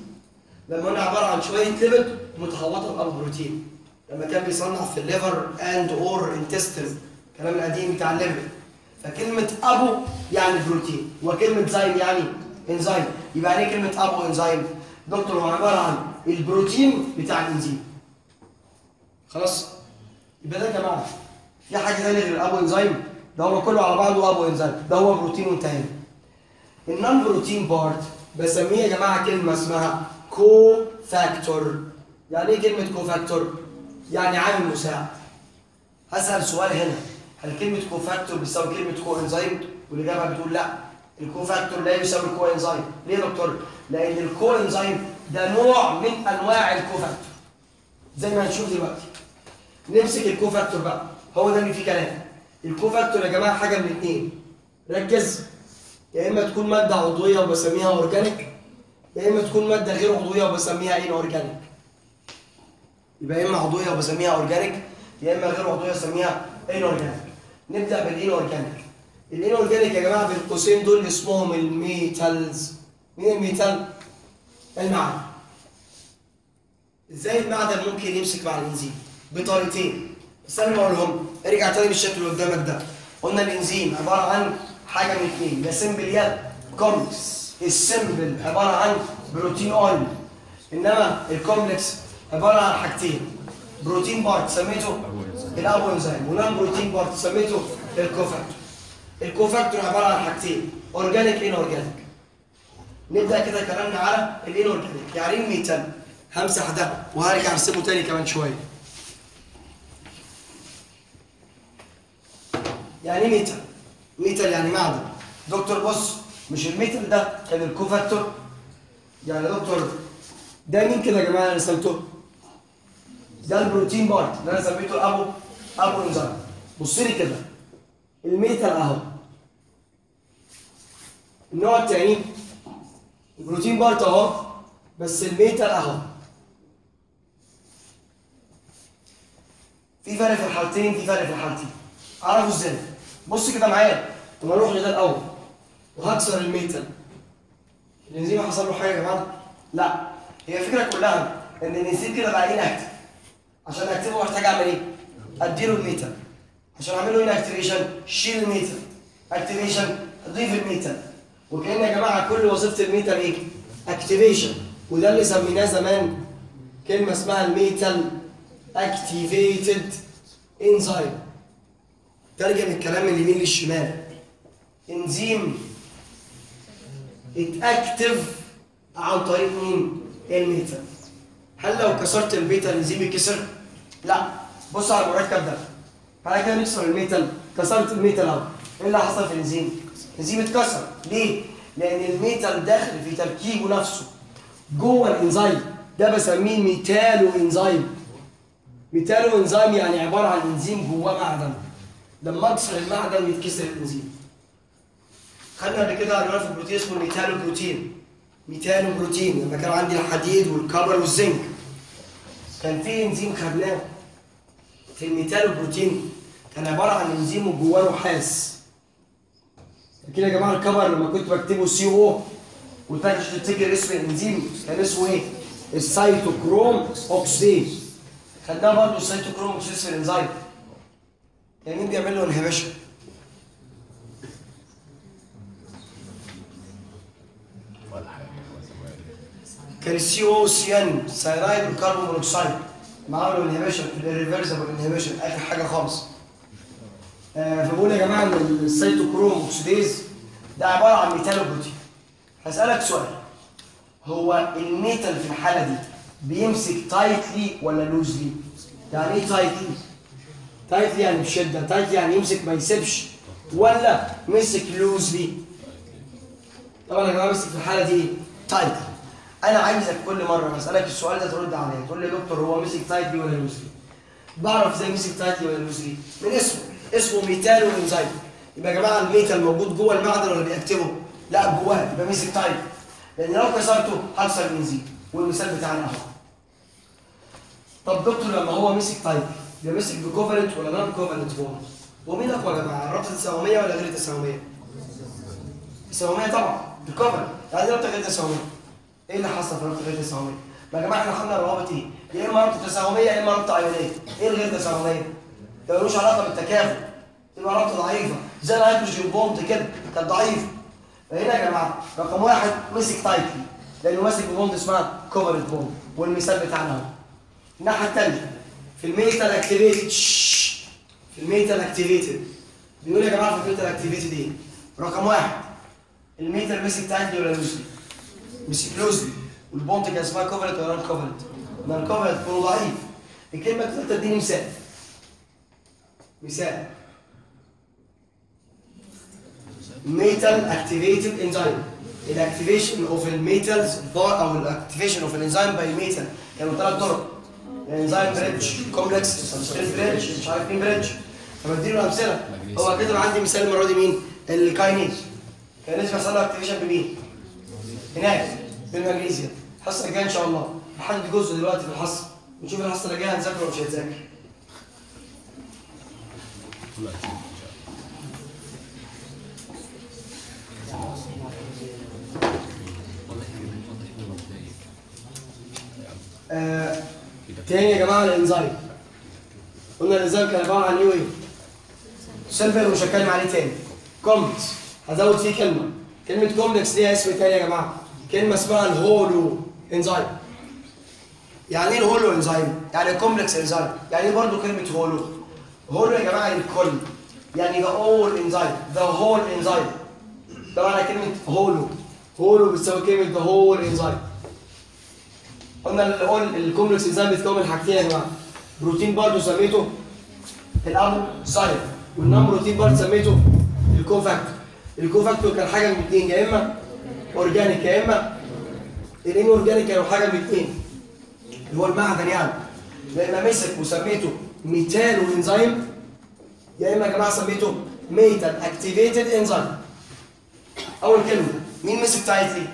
لما قلنا عبارة عن شوية lipid متحوطه ب apoprotein لما كان بيصنع في ال liver and or intestine الكلام القديم بتاع ال lipid فكلمة apo يعني بروتين. وكلمة zyme يعني انزيم يبقى إيه كلمة apoenzyme؟ دكتور هو عبارة عن البروتين بتاع الإنزيم. خلاص؟ يبقى ده يا جماعة في حاجة ثانية غير ال apoenzyme؟ ده هو كله على بعضه apoenzyme. ده هو بروتين وانتهينا ال non-protein part بسميه يا جماعة كلمة اسمها cofactor يعني إيه كلمة cofactor يعني عامل مساعد. هسأل سؤال هنا. هل كلمة cofactor بتساوي كلمة coenzyme والإجابة بتقول لا. ال cofactor لا يساوي ال coenzyme ليه يا دكتور؟ لأن ال coenzyme ده نوع من أنواع ال cofactor زي ما هنشوف دلوقتي. نمسك ال cofactor بقى. هو ده اللي فيه كلام. ال cofactor يا جماعة حاجة من اثنين ركز. يا إما تكون مادة عضوية وبسميها organic يا إما تكون مادة غير عضوية وبسميها inorganic يبقى يا إما عضوية وبسميها organic يا إما غير عضوية بسميها inorganic نبدأ بال inorganic ال inorganic يا جماعة بين قوسين دول اسمهم ال metals. مين ال metal؟ المعدن. إزاي المعدن ممكن يمسك مع الإنزيم؟ بطريقتين. بس أنا بقولهم ارجع تاني بالشكل اللي قدامك ده. قلنا الإنزيم عبارة عن حاجة من اثنين يا simple يا complex. ال simple عبارة عن بروتين only إنما ال complex عبارة عن حاجتين. protein part سميته ال apoenzyme و non-protein part سميته ال cofactor. ال cofactor عبارة عن حاجتين. organic inorganic نبدأ كده كلامنا على ال inorganic يعني إيه ال metal همسح ده. وهرجع أرسمه تاني كمان شوية. يعني metal metal يعني معدن. دكتور بص مش ال metal ده كان ال cofactor يعني دكتور ده مين كده يا جماعة أنا رسمته ده ال protein part اللي أنا سميته apo apoenzyme بص لي كده. ال metal أهو. النوع الثاني ال protein part أهو بس ال metal أهو. في فرق في الحالتين في فرق في الحالتين. أعرفه إزاي؟ بص كده معايا. لما أروح لده الأول. وهكسر ال metal الانزيم حصل له حاجة يا جماعة؟ لا. هي الفكرة كلها إن الانزيم كده بقى inactive عشان أأكتفه محتاج أعمل إيه؟ أديله ال metal عشان أعمل له activation شيل ال metal inactivation أضيف ال metal وكأن يا جماعة كل وظيفة ال metal إيه؟ activation. وده اللي سميناه زمان. كلمة اسمها ال metal activated enzyme ترجم الكلام من اليمين للشمال. إنزيم إتأكتف عن طريق مين؟ ال metal هل لو كسرت البيتا الانزيم يكسر؟ لا. بص على المركب ده بعد كده نكسر ال metal كسرت ال metal أهو. إيه اللي حصل في الانزيم؟ الانزيم اتكسر. ليه؟ لأن ال metal داخل في تركيبه نفسه. جوه الإنزيم. ده بسميه metalloenzyme metalloenzyme يعني عبارة عن إنزيم جواه معدن. لما اكسر المعدن يتكسر الانزيم خدنا قبل كده عنوان في البروتين اسمه ال metalloprotein. metalloprotein. لما كان عندي الحديد وال copper والزنك. كان في إنزيم خدناه. في ال metalloprotein. كان عبارة عن إنزيم وجواه نحاس كده يا جماعة ال copper لما كنت بكتبه CO عشان تفتكر اسم الإنزيم كان اسمه إيه؟ ال cytochrome oxidase خدناه برضه ال cytochrome oxidase في الإنزيم. كان مين بيعمل له inhibition؟ كان ال CO CN cyanide وال carbon monoxide معاهم ال inhibition ال reversible inhibition آخر حاجة خالص آه فبقول يا جماعة إن ال cytochrome oxidase ده عبارة عن metalloprotein هسألك سؤال هو ال metal في الحالة دي بيمسك tightly ولا loosely؟ يعني إيه tightly؟ tightly يعني بشده tightly يعني يمسك ما يسيبش ولا مسك loosely؟ طبعا يا جماعة مسك في الحالة دي tightly أنا عايزك كل مرة أسألك السؤال ده ترد عليا تقول لي يا دكتور هو مسك tightly ولا loosely؟ بعرف إزاي مسك tightly ولا loosely؟ من اسمه اسمه metalloenzyme يبقى يا جماعة ال metal موجود جوه المعدن ولا بيكتبه؟ لا جواه يبقى مسك tightly لأن لو كسرته هكسر الإنزيم والمثال بتاعنا أهو طب دكتور لما هو مسك tightly ده مسك ب covalent ولا non covalent bond؟ ومين أقوى يا جماعة؟ الرابطة التساهميه ولا غير التساهميه؟ التساهميه طبعا ال covalent يعني إيه رابطة غير تساهميه؟ إيه اللي حصل في رابطة غير تساهميه؟ ما يا جماعة إحنا خدنا الروابط إيه؟ يا إما رابطة تساهميه يا إما رابطة ايونيه إيه الغير تساهميه؟ ده ملوش علاقة بالتكافؤ يبقى رابطة ضعيفة زي ال hydrogen bond كده كانت ضعيفه فهنا يا جماعة رقم واحد مسك tightly لأنه ماسك bond اسمها covalent bond والمثال بتاعنا اهو الناحية الثانية في ال metal activated في ال metal activated بيقول يا جماعة في ال metal activated إيه؟ رقم واحد. ال metal مسك tightly ولا loosely؟ مسك loosely وال bond كان اسمها covalent ولا non covalent؟ non covalent كونه ضعيف. الكلمة الثالثه أديني مثال. مثال. Metal activated enzyme. ال activation of ال metals أو ال activation of الانزيم by metal كانوا ثلاث طرق الانزيم bridge complex bridge مش عارف مين bridge فبديله امثلة. هو كده عندي مثال المرة دي مين؟ ال kinase. kinase بيحصل له activation بمين؟ هناك بالمغنيسيوم الحصة الجاية إن شاء الله. هحدد جزء دلوقتي في الحصة. ونشوف الحصة اللي جاية هنذاكر ولا مش هنذاكر آه، تاني يا جماعة الإنزيم. قلنا الإنزيم كان عبارة عن إيه وإيه؟ simple مش هتكلم عليه تاني. complex. هزود فيه كلمة. كلمة complex ليها اسم تاني يا جماعة. كلمة اسمها ال holoenzyme. يعني إيه ال holoenzyme؟ يعني complex enzyme. يعني إيه برضه كلمة holo؟ holo يا جماعة الكل. يعني the whole enzyme. the whole enzyme. ده معنى كلمة holo. holo بتساوي كلمة the whole enzyme. قلنا ال complex enzyme بيتكون من حاجتين يا جماعة؟ بروتين برضه سميته ال active site وال non protein برضه سميته ال cofactor ال cofactor كان حاجة من الاثنين يا إما organic يا إما ال inorganic كانوا حاجة من الاثنين اللي هو المعدن يعني. يا اما مسك وسميته metalloenzyme يا إما يا جماعة سميته metal activated enzyme أول كلمة. مين مسك tightly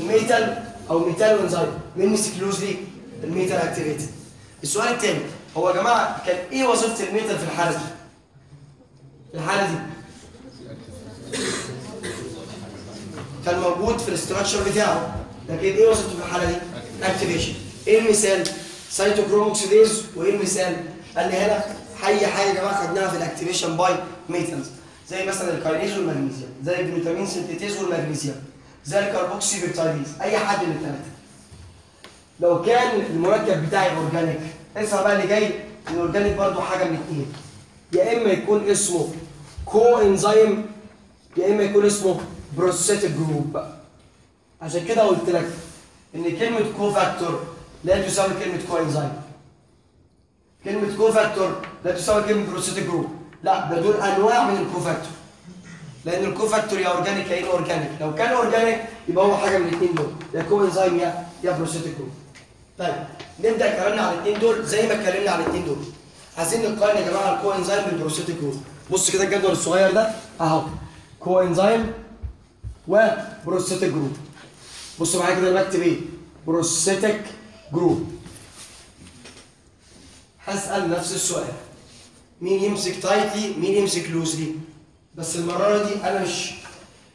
ال metalloenzyme مين مسك loosely ال metal activated السؤال الثاني هو يا جماعة كان إيه وظيفة ال metal في الحالة دي؟ في الحالة دي. كان موجود في ال structure بتاعه لكن إيه وظيفته في الحالة دي؟ activation إيه المثال؟ cytochrome oxidase وإيه المثال؟ قال لي هنا اي حاجة يا جماعة خدناها في ال activation by metals زي مثلا ال kinase والمغنيسيوم زي ال glutamine synthetase والمغنيسيوم. زي ال carboxypeptidase أي حد من الثلاثة. لو كان المركب بتاعي organic اسمع بقى اللي جاي ال organic برضو حاجة من اثنين يا إما يكون اسمه coenzyme يا إما يكون اسمه prosthetic group عشان كده قلت لك إن كلمة cofactor لا تساوي كلمة coenzyme كلمة cofactor لا تساوي كلمة prosthetic group. لا ده دول أنواع من ال cofactor لأن ال cofactor يا organic يا inorganic. لو كان organic يبقى هو حاجة من الاثنين دول. يا coenzyme يا يا prosthetic group طيب نبدأ كلامنا على الاثنين دول زي ما اتكلمنا على الاثنين دول. عايزين نقارن يا جماعة ال coenzyme بال prosthetic group بص كده الجدول الصغير ده. أهو. coenzyme و prosthetic group بصوا معايا كده بكتب إيه؟ prosthetic group. هسأل نفس السؤال. مين يمسك tightly مين يمسك loosely؟ بس المرة دي أنا مش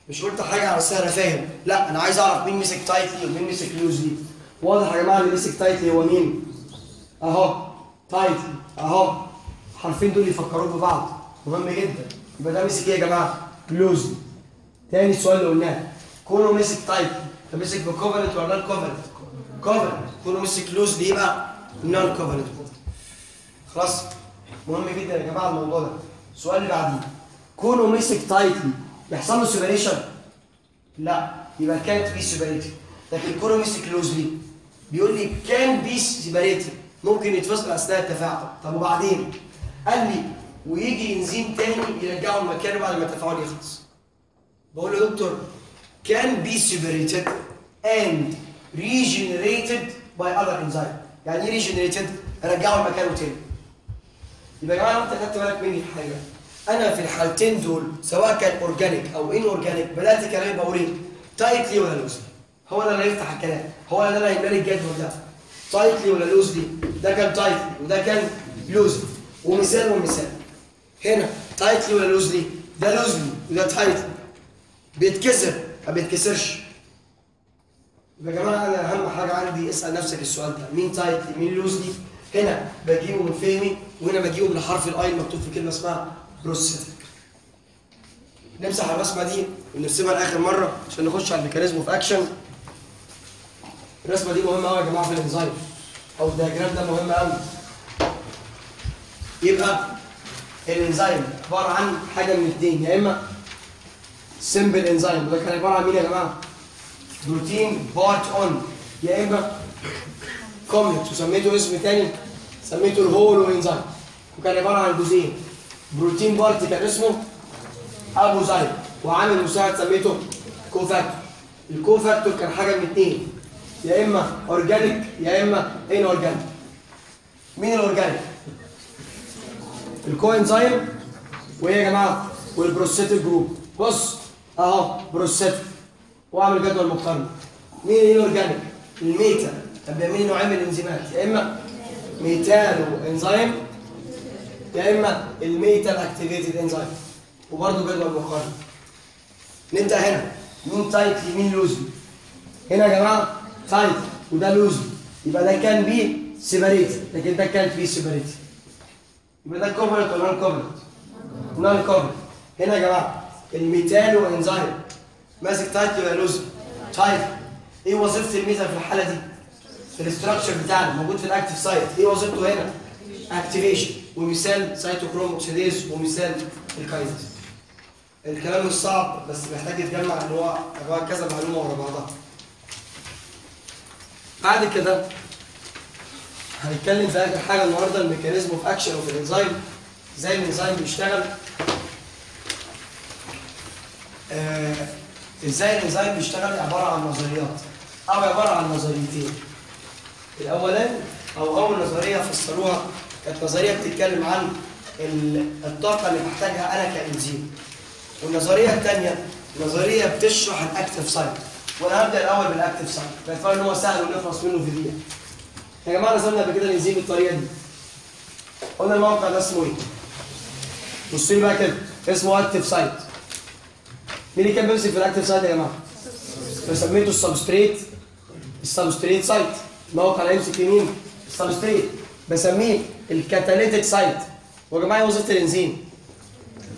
مش قلت حاجة على السهل فاهم. لا أنا عايز أعرف مين مسك tightly ومين مسك loosely واضح يا جماعة اللي مسك tightly هو مين؟ أهو tightly أهو. الحرفين دول يفكروا ببعض. مهم جدا. يبقى ده مسك إيه يا جماعة؟ loosely تاني السؤال اللي قلناه. كونه مسك tightly ده مسك ب covalent ولا non covalent covalent كونه مسك loosely يبقى non covalent خلاص. مهم جدا يا جماعة الموضوع ده. السؤال اللي بعديه. كونه مسك tightly يحصل له separation؟ لا. يبقى كانت بي سيبريتد لكن كونه مسك loosely بيقول لي can be separated ممكن يتفصل أثناء التفاعل. طب وبعدين؟ قال لي ويجي إنزيم تاني يرجعه لمكانه بعد ما التفاعل يخلص. بقول له دكتور can be separated and regenerated by other enzyme. يعني إيه regenerated رجعه لمكانه تاني. يبقى يا جماعة أنت خدت بالك مني حاجة أنا في الحالتين دول سواء كان organic أو inorganic بدأت كلامي بقول إيه tightly ولا loosely هو ده اللي هيفتح الكلام. هو ده اللي هيملى الجدول ده tightly ولا loosely ده كان tightly وده كان loosely ومثال ومثال. هنا tightly ولا loosely ده loosely وده tightly بيتكسر؟ ما بيتكسرش. يا جماعة أنا أهم حاجة عندي اسأل نفسك السؤال ده. مين tightly مين loosely هنا بجيبه من فهمي وهنا بجيبه من حرف ال I المكتوب في كلمة اسمها prosthetic نمسح الرسمة دي ونرسمها لآخر مرة عشان نخش على ال mechanism of action الرسمة دي مهمة قوي يا جماعة في الانزيم أو ال diagram ده مهم قوي يبقى الإنزيم عبارة عن حاجة من الاثنين يا إما simple enzyme وده كان عبارة عن مين يا جماعة؟ protein part only يا إما complex وسميته اسم تاني سميته ال holoenzyme وكان عبارة عن جزئين. protein part كان اسمه apoenzyme وعامل مساعد سميته cofactor ال cofactor كان حاجة من اثنين يا إما organic يا إما inorganic مين ال organic؟ ال coenzyme وايه يا جماعة وال prosthetic group. بص أهو prosthetic واعمل جدول مقارنة. مين ال inorganic؟ ال metal. طب بيعمل نوعين من الإنزيمات يا إما metalloenzyme يا إما ال metal activated enzyme وبرضه جدول مقارنة. نبدا هنا. مين tightly مين loosely هنا يا جماعة tight وده loosely يبقى ده كان بي سيبريت لكن ده كانت بي سيبريت يبقى ده covalent ولا non covalent non covalent هنا يا جماعة ال metalloenzyme ماسك tightly ولا loosely tight إيه وظيفة ال metal في الحالة دي؟ في ال structure بتاعنا موجود في ال active site إيه وظيفته هنا؟ activation ومثال cytochrome oxidase ومثال ال kinase الكلام مش صعب بس محتاج يتجمع إن هو كذا معلومة ورا بعضها. بعد كده هنتكلم في آخر حاجة النهارده ال mechanism of action of الانزيم إزاي الإنزيم بيشتغل؟ آه إزاي الإنزيم بيشتغل؟ عبارة عن نظريات. أو عبارة عن نظريتين. الأولاني أو أول نظرية فسروها كانت نظرية بتتكلم عن ال- الطاقة اللي بحتاجها أنا كانزيم والنظرية الثانية نظرية بتشرح ال active site وأنا هبدأ الأول بال active site باعتبار إن هو سهل ونخلص منه في دقيقة. يا جماعة رسمنا قبل كده الانزيم بالطريقة دي. قلنا الموقع ده اسمه إيه؟ بصوا لي بقى كده. اسمه active site مين اللي كان بيمسك في ال active site يا جماعة؟ سميته ال substrate. ال substrate site الموقع اللي هيمسك مين. ال substrate. بسميه ال catalytic site ويا جماعة إيه وظيفه الانزيم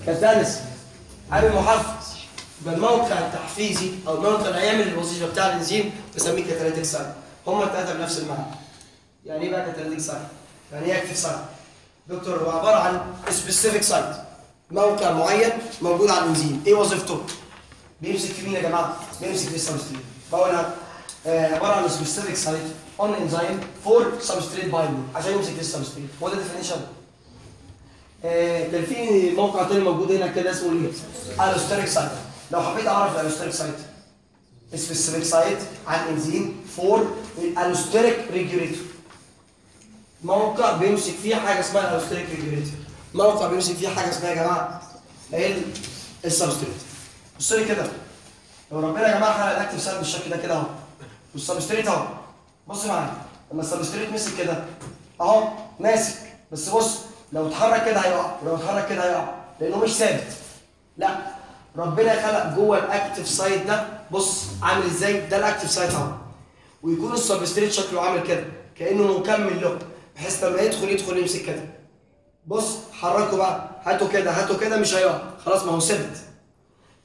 catalyst عامل محفز يبقى الموقع التحفيزي أو الموقع اللي هيعمل الوظيفه بتاع الانزيم بسميه catalytic site هما الثلاثه بنفس المعنى يعني إيه بقى catalytic site؟ يعني إيه active site؟ دكتور هو عبارة عن specific site موقع معين موجود على الانزيم إيه وظيفته؟ بيمسك في مين يا جماعة؟ بيمسك في ال substrate بقولها آه عباره عن specific site on enzyme for substrate binding عشان يمسك ال substrate هو ده definition كان في موقع تاني موجود هنا كده اسمه إيه؟ allosteric site لو حبيت أعرف ال allosteric site specific site on enzyme for allosteric regulator موقع بيمسك فيه حاجة اسمها ال allosteric regulator موقع بيمسك فيه حاجة اسمها يا جماعة ال- ال substrate. بص لي كده. لو ربنا يا جماعة خلق ال active site بالشكل ده كده أهو. وال substrate اهو. بص معايا لما ال substrate مسك كده اهو ماسك. بس بص لو اتحرك كده هيقع ولو اتحرك كده هيقع لأنه مش ثابت. لا ربنا خلق جوه ال active site ده بص عامل إزاي؟ ده ال active site اهو. ويكون ال substrate شكله عامل كده كأنه مكمل له بحيث لما يدخل يدخل يمسك كده. بص حركه بقى هاته كده هاته كده مش هيقع. خلاص ما هو ثبت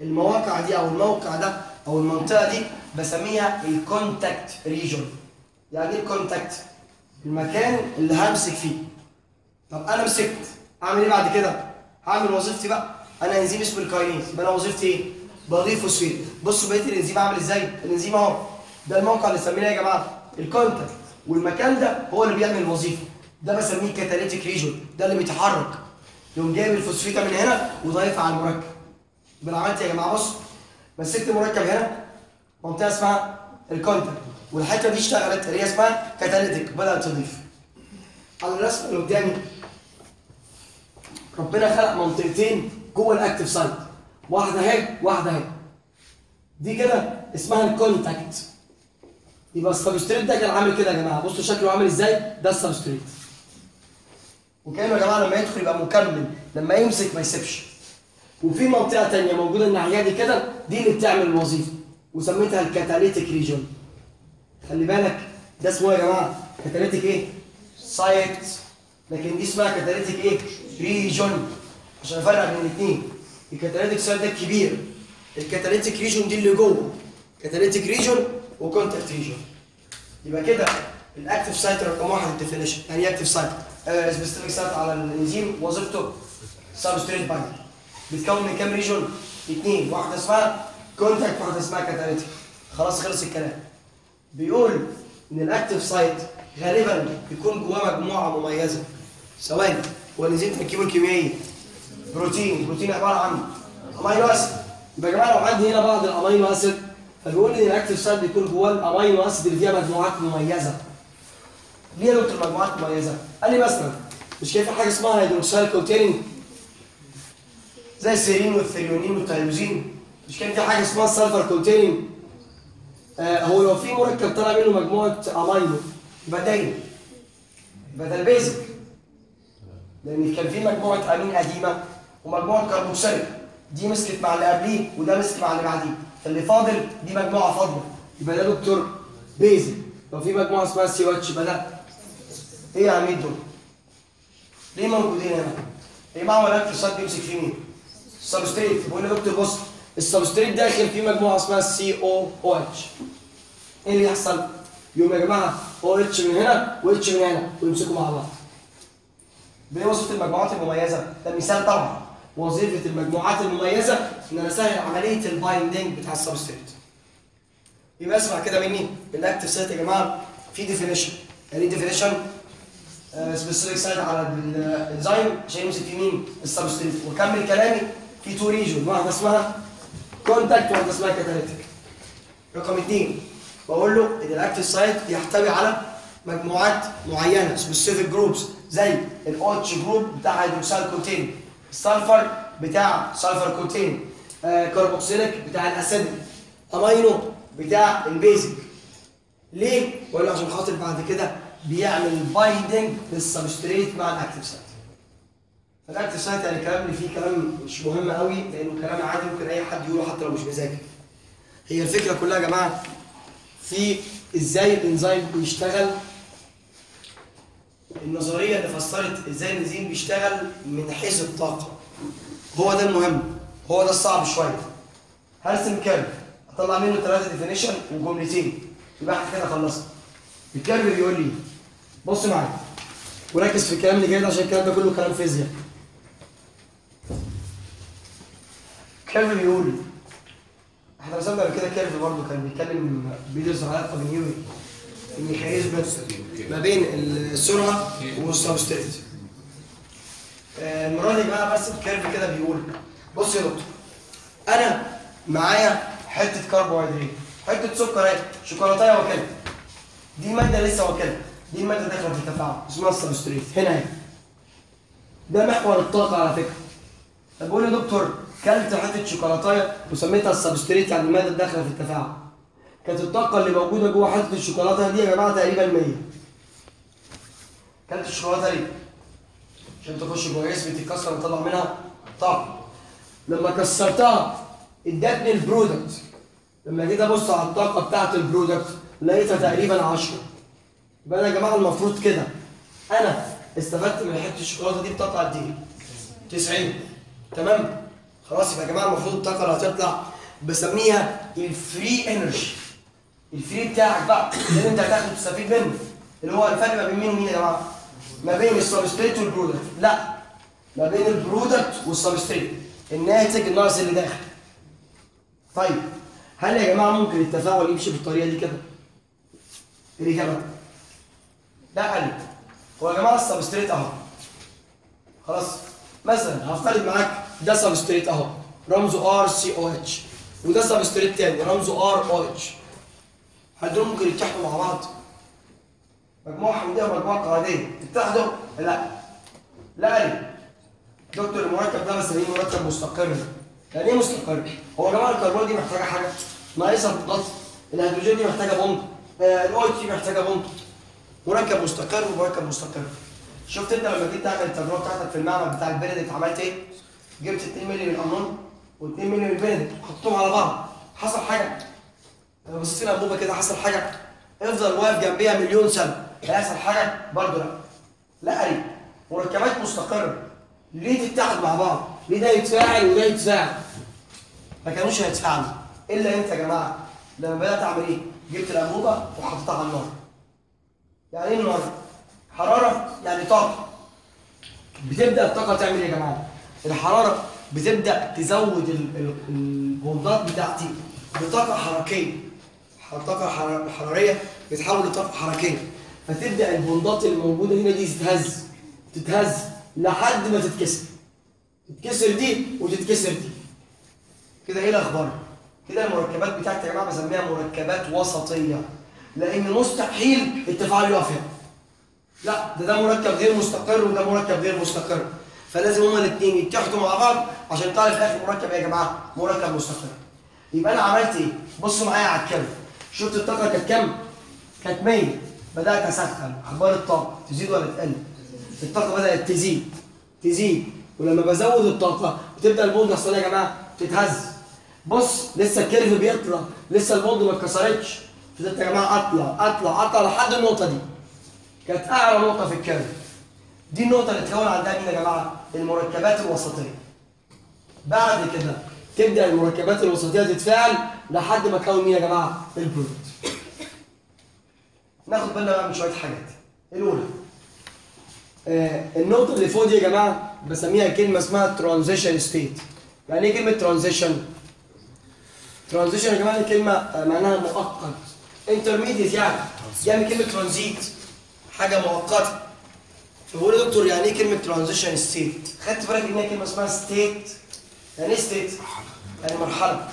المواقع دي أو الموقع ده أو المنطقة دي بسميها ال contact region يعني إيه ال contact المكان اللي همسك فيه. طب أنا مسكت أعمل إيه بعد كده؟ هعمل وظيفتي بقى. أنا إنزيم اسمه ال kinase. يبقى أنا وظيفتي إيه؟ بضيف فوسفيت بصوا بقية الإنزيم عامل إزاي؟ الإنزيم أهو. ده الموقع اللي سميناه يا جماعة. ال contact والمكان ده هو اللي بيعمل الوظيفه ده بسميه catalytic region ده اللي بيتحرك. يقوم جايب الفوسفيته من هنا وضايفها على المركب. يبقى عملت إيه يا جماعة؟ بص مسكت مركب هنا. منطقه اسمها ال contact والحتة دي اشتغلت اللي هي اسمها catalytic بدات تضيف. على الرسمه اللي قدامي ربنا خلق منطقتين جوه ال active site واحدة اهي واحدة اهي دي كده اسمها ال contact. يبقى ال substrate ده كان عامل كده يا جماعة. بصوا شكله عامل إزاي. ده ال substrate. وكأنه يا جماعة لما يدخل يبقى مكمل لما يمسك ما يسيبش. وفي منطقة تانية موجودة الناحية دي كده دي اللي بتعمل الوظيفة. وسميتها ال catalytic region خلي بالك ده اسمه إيه يا جماعة؟ catalytic إيه؟ site. لكن دي اسمها catalytic إيه؟ region عشان أفرق بين الاثنين ال catalytic site ده الكبير ال catalytic region دي اللي جوه. catalytic region و contact region يبقى كده ال active site رقم واحد ال definition يعني إيه active site؟ specific site على الإنزيم وظيفته substrate binding بيتكون من كام region؟ اثنين واحدة اسمها contact واحدة اسمها catalytic خلاص خلص الكلام. بيقول إن ال active site غالبا بيكون جواه مجموعة مميزة. ثواني هو الانزيم تركيبه الكيميائي بروتين بروتين عبارة عن amino acid يبقى يا جماعة لو عندي هنا بعض ال amino acid فبيقول لي إن ال active site بيكون جواه ال amino acid اللي فيها مجموعات مميزة. ليه يا دكتور مجموعات مميزة؟ قال لي مثلا مش شايف حاجة اسمها hydroxyl containing زي السيرين والثريونين والتيروزين مش كان في حاجة اسمها ال sulfur containing آه هو لو في مركب طلع منه مجموعة امينو يبقى إيه؟ يبقى ده ال basic لأن كان في مجموعة أمين قديمة ومجموعة كربوكسيليك دي مسكت مع اللي قبليه وده مسك مع اللي بعديه. فاللي فاضل دي مجموعة فاضلة. يبقى ده دكتور basic. لو في مجموعة اسمها CH يبقى ده. إيه يا عميد دول؟ ليه موجودين هنا؟ إيه معمل الاكتر بيمسك فيه مين؟ السبستريت. بقول له دكتور بص السبستريت داخل فيه مجموعة اسمها سي أو أو اتش إيه اللي يحصل؟ يقوم يا جماعة أو اتش من هنا و اتش من هنا ويمسكوا مع بعض. دي وظيفة المجموعات المميزة ده مثال طبعا. وظيفة المجموعات المميزة إن أنا أسهل عملية البايندنج بتاع السبستريت. يبقى اسمع كده مني الاكتف سايت يا جماعة في definition يعني definition specific site على الانزيم عشان يمسك في مين؟ ال substrate. وكمل كلامي في two region واحدة اسمها contact وواحده اسمها catalytic رقم اثنين بقول له إن ال active site يحتوي على مجموعات معينة specific groups زي ال OH group بتاع hydroxyl containing ال sulfur بتاع sulfur containing آه بتاع ال acid امينو بتاع ال basic ليه؟ بقول له عشان خاطر بعد كده بيعمل binding لل substrate مع ال active site فال active site يعني الكلام اللي فيه كلام مش مهم قوي لأنه كلام عادي ممكن أي حد يقوله حتى لو مش مذاكر. هي الفكرة كلها يا جماعة في إزاي الإنزيم بيشتغل النظرية اللي فسرت إزاي الإنزيم بيشتغل من حيث الطاقة. هو ده المهم هو ده الصعب شوية. هرسم curve اطلع منه ثلاثة definition وجملتين. يبقى إحنا كده خلصنا. ال curve بيقول لي بص معايا وركز في الكلام اللي جاي ده عشان الكلام ده كله كلام فيزياء. curve بيقول إحنا رسمنا قبل كده curve برضه كان بيتكلم بيدرس علاقه بين نيوي ال mechanism ما بين السرعة وال substrate المرة دي بقى برسم curve كده بيقول بص يا دكتور أنا معايا حتة كربوهيدرات حتة سكر اهي شوكولاتاية واكلها دي مادة لسه واكلها دي المادة داخلة في التفاعل اسمها ال substrate هنا أهي. ده محور الطاقة على فكرة. طب بقول يا دكتور كلت حتة شوكولاتايه وسميتها ال substrate يعني المادة الداخلة في التفاعل كانت الطاقة اللي موجودة جوه حتة الشوكولاتة دي يا جماعة تقريبا 100 كلت الشوكولاتة ليه؟ عشان تخش جوه جسمي تتكسر وتطلع منها طاقه لما كسرتها ادتني ال product لما جيت أبص على الطاقة بتاعت ال product لقيتها تقريبا 10 يبقى أنا يا جماعة المفروض كده. أنا استفدت من حتة الشوكولاتة دي بطاقة قد إيه؟ 90 تمام؟ خلاص يبقى يا جماعة المفروض الطاقة اللي هتطلع بسميها ال free energy ال free بتاعك بقى اللي انت هتاخده تستفيد منه. اللي هو الفرق ما بين مين ومين يا جماعة؟ ما بين ال substrate وال product. لا ما بين ال product وال substrate الناتج الناقص اللي داخل. طيب هل يا جماعة ممكن التفاعل يمشي بالطريقة دي كده؟ الاجابه لا قال هو يا جماعة ال substrate أهو. خلاص مثلا هفترض معاك ده substrate اهو رمزه RCOH وده substrate تاني رمزه ROH هل دول ممكن يتحدوا مع بعض؟ مجموعة حمضيه ومجموعة قاعدية. يتحدوا؟ لا. لا قال دكتور المركب ده بسميه مركب مستقر. يعني إيه مستقر؟ هو يا جماعة الكربون دي محتاجة حاجة ناقصها مضاد الهيدروجين دي محتاجة bond ال O دي محتاجة bond مركب مستقر ومركب مستقر. شفت انت لما جيت تعمل التجربة بتاعتك في المعمل بتاع البندكت عملت إيه؟ جبت 2 مللي من الامون و2 مللي من البندكت حطيتهم على بعض. حصل حاجة؟ بصيت الانبوبه كده حصل حاجة؟ افضل واقف جنبيها مليون سنة. هيحصل حاجة؟ برضه لا. لا قريب مركبات مستقرة. ليه تتحد مع بعض؟ ليه ده يتفاعل وده يتفاعل؟ ما كانوش هيتفاعلوا. إلا أنت يا جماعة لما بدأت أعمل إيه؟ جبت الانبوبه وحطيتها على النار. يعني إيه النار؟ حرارة؟ يعني طاقة. بتبدأ الطاقة تعمل إيه يا جماعة؟ الحرارة بتبدأ تزود ال- ال- البوندات بتاعتي بطاقة حركية. الطاقه الحر- الحراريه بتتحول لطاقة حركية. فتبدأ البوندات اللي موجوده هنا دي تتهز. تتهز لحد ما تتكسر. تتكسر دي وتتكسر دي. كده إيه الأخبار؟ كده المركبات بتاعتي يا جماعة بسميها مركبات وسطية. لأن مستحيل التفاعل يقف لا ده ده مركب غير مستقر وده مركب غير مستقر. فلازم هما الاثنين يتحدوا مع بعض عشان تعرف اخر مركب. إيه يا جماعة مركب مستقر يبقى أنا عملت إيه؟ بصوا معايا على الكلمة شفت الطاقة كانت كام؟ كانت 100 بدأت أسخن. أخبار الطاقة تزيد ولا تقل؟ الطاقة بدأت تزيد. تزيد. ولما بزود الطاقة بتبدأ البوند يحصل إيه يا جماعة تتهز بص لسه ال curve بيطلع. لسه ال bond ما اتكسرتش. فضلت يا جماعة أطلع أطلع أطلع لحد النقطة دي. كانت أعلى نقطة في ال curve. دي النقطة اللي اتكون عندها مين يا جماعة؟ المركبات الوسطية. بعد كده تبدأ المركبات الوسطية تتفاعل لحد ما تكون مين يا جماعة ال product ناخد بالنا بقى من شوية حاجات. الأولى آه النقطة اللي فوق دي يا جماعة بسميها كلمة اسمها transition state يعني إيه كلمة transition ال transition يا جماعة دي كلمة آه، معناها مؤقت intermediate يعني. يعني كلمة ترانزيت حاجة مؤقتة. فبقول يا دكتور يعني إيه كلمة transition state خدت بالك إن هي كلمة اسمها state يعني إيه state يعني مرحلة.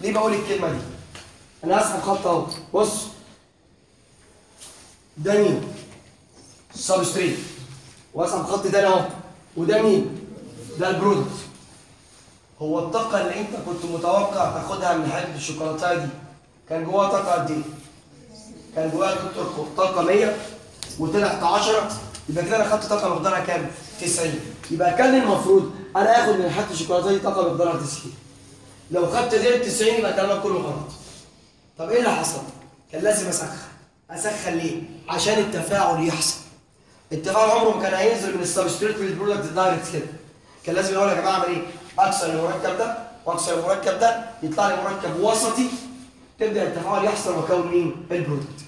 ليه بقول الكلمة دي؟ أنا هسحب خط أهو. بص. ده مين substrate واسحب خط تاني أهو. وده مين ده البرودكت هو الطاقة اللي أنت كنت متوقع تاخدها من حتة الشوكولاتة دي كان جواها طاقة قد إيه؟ كان جواها دكتور طاقة 100 وطلعت 10 يبقى كده أنا خدت طاقة مقدارها كام؟ 90 يبقى كان المفروض أنا آخد من حتة الشوكولاتة دي طاقة مقدارها 90 لو خدت غير 90 يبقى كلامك كله غلط طب إيه اللي حصل؟ كان لازم أسخن أسخن ليه؟ عشان التفاعل يحصل التفاعل عمره ما كان هينزل من ال substrate لل product direct كده كان لازم يقول يا جماعة أعمل إيه؟ أكسر المركب ده وأكسر المركب ده يطلع لي مركب وسطي تبدأ التفاعل يحصل واكون مين؟ ال product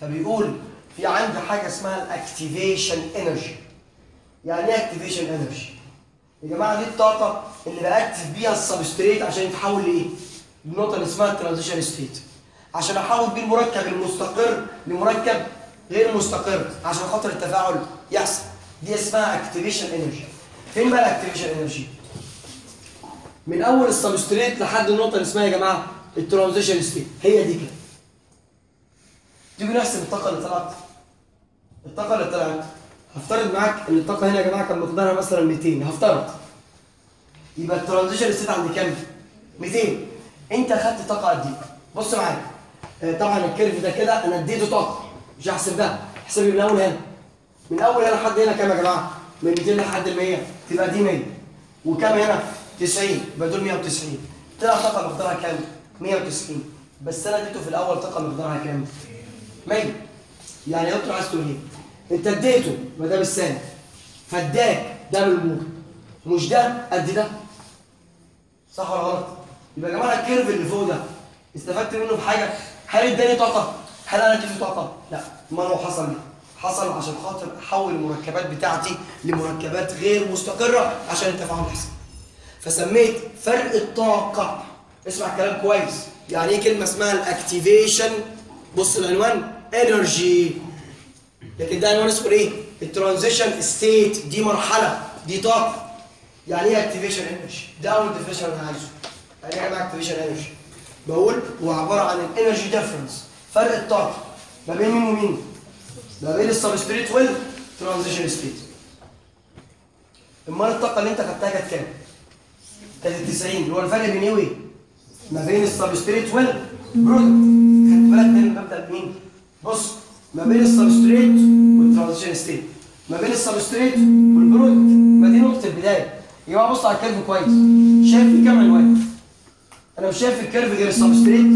فبيقول في عندي حاجة اسمها ال activation energy يعني إيه activation energy؟ يا جماعة دي الطاقة اللي بأكتف بيها ال substrate عشان يتحول لإيه؟ النقطه اللي اسمها ال transition state عشان أحول بيه المركب المستقر لمركب غير مستقر عشان خاطر التفاعل يحصل دي اسمها activation energy فين بقى ال activation energy؟ من أول ال substrate لحد النقطة اللي اسمها يا جماعة ال transition state هي دي كده تيجي نحسب الطاقة اللي طلعت الطاقة اللي طلعت هفترض معاك إن الطاقة هنا يا جماعة كان مقدارها مثلا 200 هفترض. يبقى ال transition state عند كام؟ 200 أنت خدت طاقة قد إيه؟ بص معايا. آه، طبعا ال curve ده كده أنا اديته طاقة مش هحسب ده. احسبي من أول هنا. من أول هنا لحد هنا كام يا جماعة؟ من 200 لحد ال 100 تبقى دي 100 وكام هنا؟ 90 يبقى دول 190 طلع طاقة مقدارها كام؟ 190 بس أنا اديته في الأول طاقة مقدارها كام؟ 100 يعني دكتور عايز تقول إيه؟ أنت اديته ما ده بالثاني. فاداك ده بالموجب مش ده؟ قد ده؟ صح ولا غلط؟ يبقى يا جماعة ال curve اللي فوق ده. استفدت منه بحاجة؟ هل اداني طاقة؟ هل أنا اديته طاقة؟ لا. ما هو حصل ليه حصل عشان خاطر أحول المركبات بتاعتي لمركبات غير مستقرة عشان التفاعل يحصل فسميت فرق الطاقة. اسمع الكلام كويس. يعني إيه كلمة اسمها ال activation بص العنوان. energy لكن ده عنوان اسمه إيه ال transition state دي مرحلة دي طاقة. يعني إيه activation energy ده أول definition أنا عايزه. يعني إيه activation energy بقول هو عبارة عن ال energy difference فرق الطاقة ما بين مين ومين؟ ما بين ال substrate وال transition state أمال الطاقة اللي أنت خدتها كانت كام؟ كانت 90 اللي هو الفرق بين إيه وإيه؟ ما بين ال substrate وال product خدت بالك من المبدأ بمين؟ بص ما بين ال substrate وال transition state ما بين ال substrate وال product ما دي نقطه البدايه يا جماعة بص على ال curve كويس شايف في كام أنا مش شايف الكيرف غير السبستريت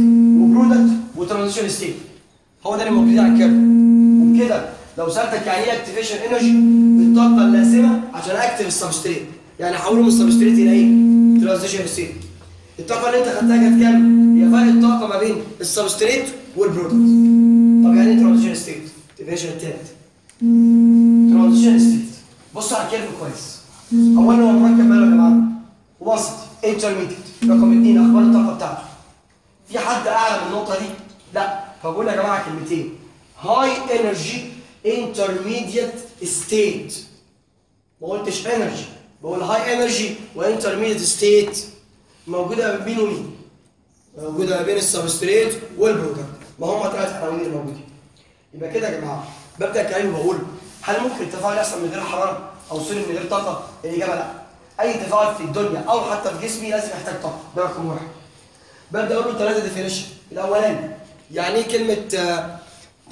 وبرودكت وترانزيشن ستيت هو ده اللي موجودين على ال curve وبكده لو سالتك يعني إيه activation energy الطاقه اللازمه عشان اكتف ال substrate يعني احوله من ال substrate إلى إيه transition state الطاقة اللي انت خدتها كانت كام؟ هي فرق الطاقة ما بين ال substrate وال product. طب يعني إيه transition state؟ ال definition الثالث transition state. بصوا على ال curve كويس. اولا هو مركب ماله يا جماعة؟ وسط intermediate رقم اثنين أخبار الطاقة بتاعته. في حد اعلى من النقطة دي؟ لا. فبقول يا جماعة كلمتين. high energy intermediate state ما قلتش energy بقول high energy و intermediate state موجودة بين ومين موجودة ما بين ال substrate وال product ما هم ثلاث عناوين الموجودين يبقى كده يا جماعة ببدأ كلامي بقول هل ممكن التفاعل يحصل من غير حرارة أو sorry من غير طاقة؟ الإجابة لا. أي تفاعل في الدنيا أو حتى في جسمي لازم يحتاج طاقة. ده رقم واحد. ببدأ أقول له ثلاثة definition الأولاني يعني إيه كلمة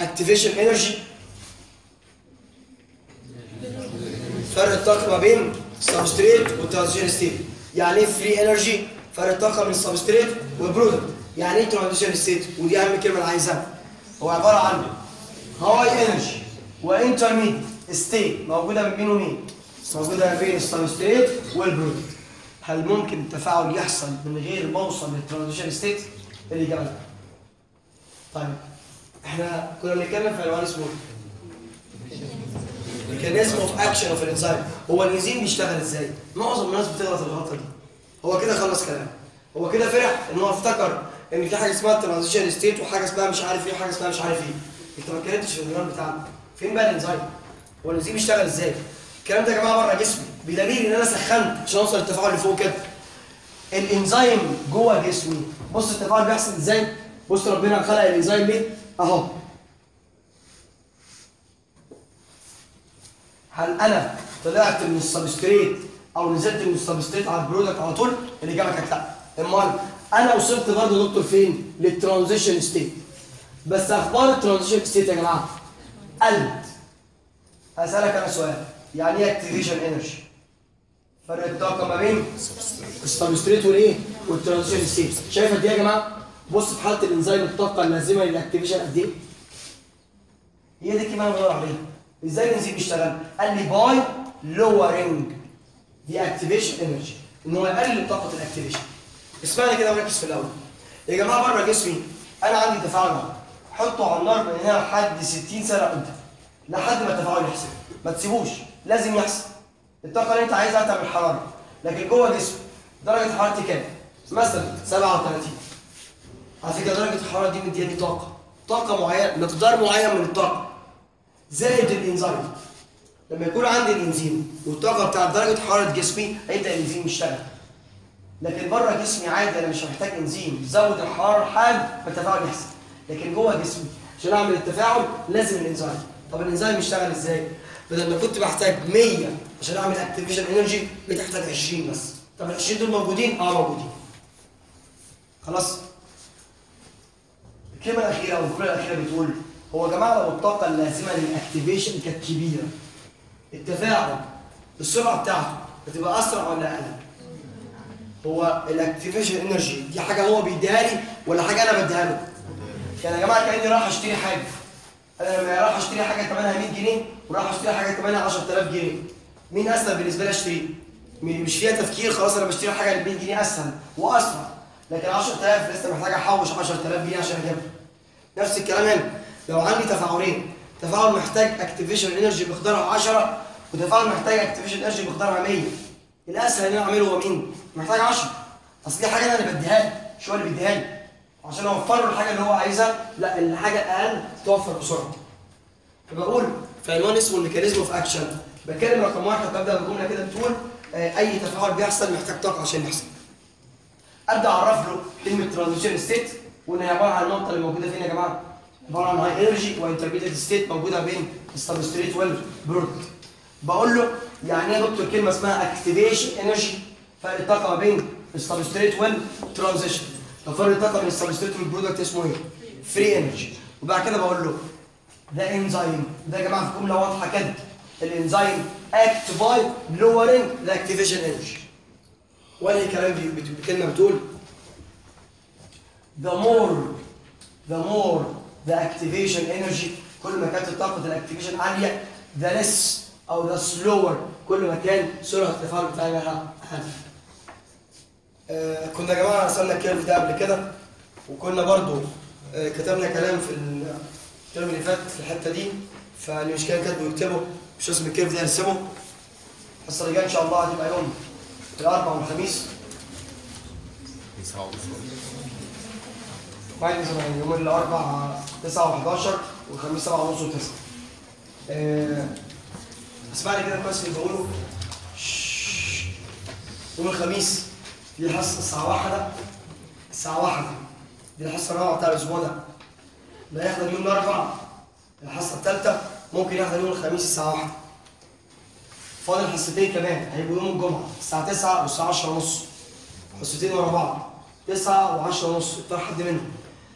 activation energy فرق الطاقة ما بين ال substrate وال transition state يعني إيه free energy فرق الطاقه بين ال substrate وال product يعني إيه transition state ودي أهم كلمة أنا عايزها هو عبارة عن high energy و intermediate state. موجودة ما بين ومين؟ موجودة ما بين ال substrate وال product هل ممكن التفاعل يحصل من غير ما اوصل لل transition state؟ الاجابه لا طيب إحنا كنا بنتكلم في عنوان اسمه mechanism of action of الانزيم هو الإنزيم بيشتغل إزاي؟ معظم الناس بتغلط الغلطة دي. هو كده خلص كلام هو كده فرح ان هو افتكر إن في حاجة اسمها transition state وحاجة اسمها مش عارف إيه وحاجة اسمها مش عارف إيه. أنت ما اتكلمتش في العنوان بتاعنا. فين بقى الانزيم هو الانزيم بيشتغل إزاي؟ الكلام ده يا جماعة بره جسمي. بدليل إن أنا سخنت عشان أوصل للتفاعل اللي فوق كده. الانزيم جوه جسمي. بص التفاعل بيحصل إزاي؟ بص ربنا خلق الانزيم ليه؟ أهو. هل أنا طلعت من ال substrate أو نزلت من ال substrate على ال product على طول الاجابه كانت لا امال أنا وصلت برضه دكتور فين؟ لل transition state بس أخبار ال transition state يا جماعة قلت هسألك أنا سؤال يعني إيه activation energy فرق الطاقة ما بين ال substrate والإيه؟ وال transition state شايف قد إيه يا جماعة؟ بص في حالة الإنزيم الطاقة اللازمة لل activation قد إيه؟ هي دي الكلمة اللي بدور عليها. إزاي الإنزيم بيشتغل؟ قال لي by lowering the activation energy ان هو يقلل طاقة ال activation اسمعني كده وركز في الأول. يا جماعة بره جسمي أنا عندي تفاعل. حطه على النار من هنا لحد 60 سنة قدام لحد ما التفاعل يحصل ما تسيبوش. لازم يحصل الطاقة اللي أنت عايزها تعمل حراره لكن جوه جسمي. درجة حرارتي كام؟ مثلا 37 على فكرة درجة الحرارة دي مدياني طاقة. طاقة معينة مقدار معين من الطاقة. زائد الإنزيم. لما يكون عندي الإنزيم والطاقة بتاعت درجة حرارة جسمي هيبدأ الإنزيم يشتغل. لكن بره جسمي عادي أنا مش محتاج إنزيم. يزود الحرارة لحد ما التفاعل يحصل. لكن جوه جسمي عشان أعمل التفاعل لازم الإنزيم. طب الإنزيم يشتغل إزاي؟ بدل ما كنت بحتاج 100 عشان أعمل activation energy بقيت أحتاج 20 بس. طب ال 20 دول موجودين؟ آه موجودين. خلاص؟ الكلمة الأخيرة أو الجمله الأخيرة بتقول هو يا جماعة لو الطاقة اللازمة لل activation كانت كبيرة التفاعل السرعه بتاعته بتبقى أسرع ولا أقل؟ هو ال activation energy دي حاجة هو بيديها لي ولا حاجة أنا بديها له يعني يا جماعة كأني رايح أشتري حاجة. أنا لما رايح أشتري حاجة ثمنها 100 جنيه ورايح أشتري حاجة ثمنها 10000 جنيه مين أسهل بالنسبة لي أشتري؟ مش فيها تفكير خلاص أنا بشتري حاجة ب 100 جنيه أسهل وأسرع. لكن 10000 لسه محتاج أحوش 10000 جنيه عشان أجيبها. نفس الكلام هنا. لو عندي تفاعلين تفاعل محتاج activation energy مقدارها 10 وتفاعل محتاج activation energy مقدارها 100 الأسهل إن أنا أعمله هو مين؟ محتاج 10 أصل دي حاجة أنا بديها له مش هو اللي بيديها لي عشان اوفر له الحاجة اللي هو عايزها لا الحاجة الاقل توفر بسرعة. فبقول في عنوان اسمه ال mechanism of action بتكلم رقم واحد ببدأ بجملة كده بتقول آه، أي تفاعل بيحصل محتاج طاقة عشان يحصل. أبدأ أعرف له كلمة transition state وان هي عبارة عن النقطة اللي موجودة فين يا جماعة؟ عباره عن high energy و intermediate state موجودة بين ال substrate وال product بقول له يعني إيه يا دكتور كلمة اسمها activation energy فرق الطاقة ما بين ال substrate وال transition طب فرق الطاقة بين ال substrate وال product اسمه إيه؟ free energy وبعد كده بقول له ده انزيم ده يا جماعة في جملة واضحة كده. ال enzyme act by lowering the activation energy ولا كلام بي- بت- بكلمة بتقول؟ The more the more the activation energy كل ما كانت طاقه ال activation عالية the less أو the slower كل ما كان سرعة التفاعل بتاعها آه، كنا يا جماعة رسمنا ال curve ده قبل كده وكنا برضو آه، كتبنا كلام في ال term اللي فات في الحتة دي فاللي مش كان كاتبه يكتبه مش رسم ال curve ده يرسمه. الحصه اللي إن شاء الله هتبقى يوم الاربعاء والخميس. زمان يوم الاربعاء 9 و11 والخميس 7 ونص و9 اسمعني كده كويس اللي بقوله. يوم الخميس في حصه الساعة 1 الساعة 1 دي الحصة الرابعة بتاع الأسبوع ده. لا يحضر يوم الاربعاء الحصة الثالثة ممكن يحضر يوم الخميس الساعة 1 فاضل حصتين كمان هيبقوا يوم الجمعة الساعة 9 والساعة 10 ونص. حصتين ورا بعض 9 و10 ونص اختار حد منهم.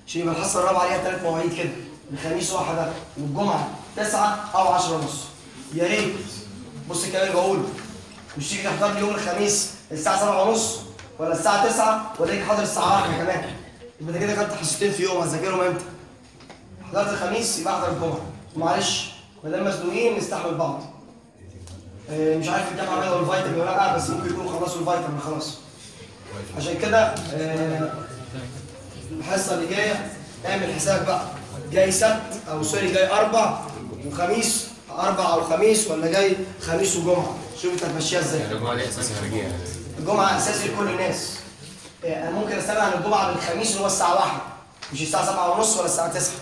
عشان يبقى الحصه الرابعة ليها ثلاث مواعيد كده. الخميس واحدة والجمعة 9 أو 10 ونص. يا ريت. بص الكلام اللي بقوله. مش تيجي تحضر لي يوم الخميس الساعة 7 ونص ولا الساعة 9 ولا تيجي حاضر الساعة 1 كمان؟ يبقى أنت كده خدت حصتين في يوم هتذاكرهم إمتى؟ حضرت الخميس يبقى أحضر الجمعة. معلش ما دام مزنوقين نستحمل بعض. آه، مش عارف الجامعة عملوا الفيتامين ولا لأ بس ممكن يكونوا خلصوا الفيتامين خلاص. عشان كده آه، الحصة اللي جاية اعمل حساب بقى. جاي سبت أو سوري جاي أربع وخميس أربع أو خميس ولا جاي خميس وجمعة؟ شوف أنت هتمشيها إزاي.
الجمعة دي أساسي خارجية.
الجمعة أساسي لكل الناس. آه، أنا ممكن استنى عن الجمعة بالخميس اللي هو الساعة 1 مش الساعة 7 ونص ولا الساعة 9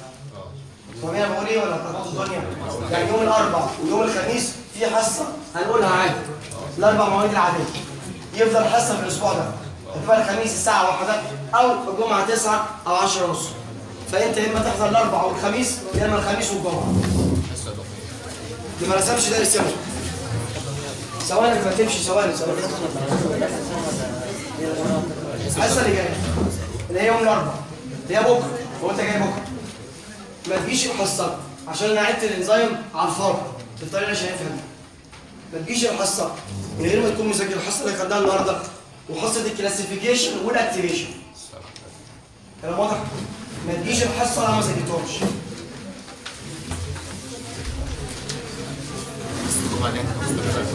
فاهمين أنا بقول إيه ولا بتلخبطوا الدنيا؟ يعني يوم الاربعاء ويوم الخميس في حصة هنقولها عادي. الأربع مواعيد العادية. يفضل حصة في الأسبوع ده. هتبقى الخميس الساعة 1 أو الجمعة 9 أو 10 ونص. فإنت يا إما تحضر الاربعاء والخميس يا إما الخميس والجمعة. اللي ما رسمش ده يرسمه ثواني ما تمشي ثواني ثواني. الحصه اللي جاية اللي هي يوم الاربعاء اللي هي بكرة. هو أنت جاي بكرة. ما تجيش الحصة. عشان أنا عدت الإنزيم على الفاضي. بالطريقة اللي شايفها. دي ما تجيش الحصة. من غير ما تكون مذاكر الحصة اللي خدناها النهارده. وحصة ال classification وال activation كلام واضح؟ ما تجيش الحصة أنا ما
طول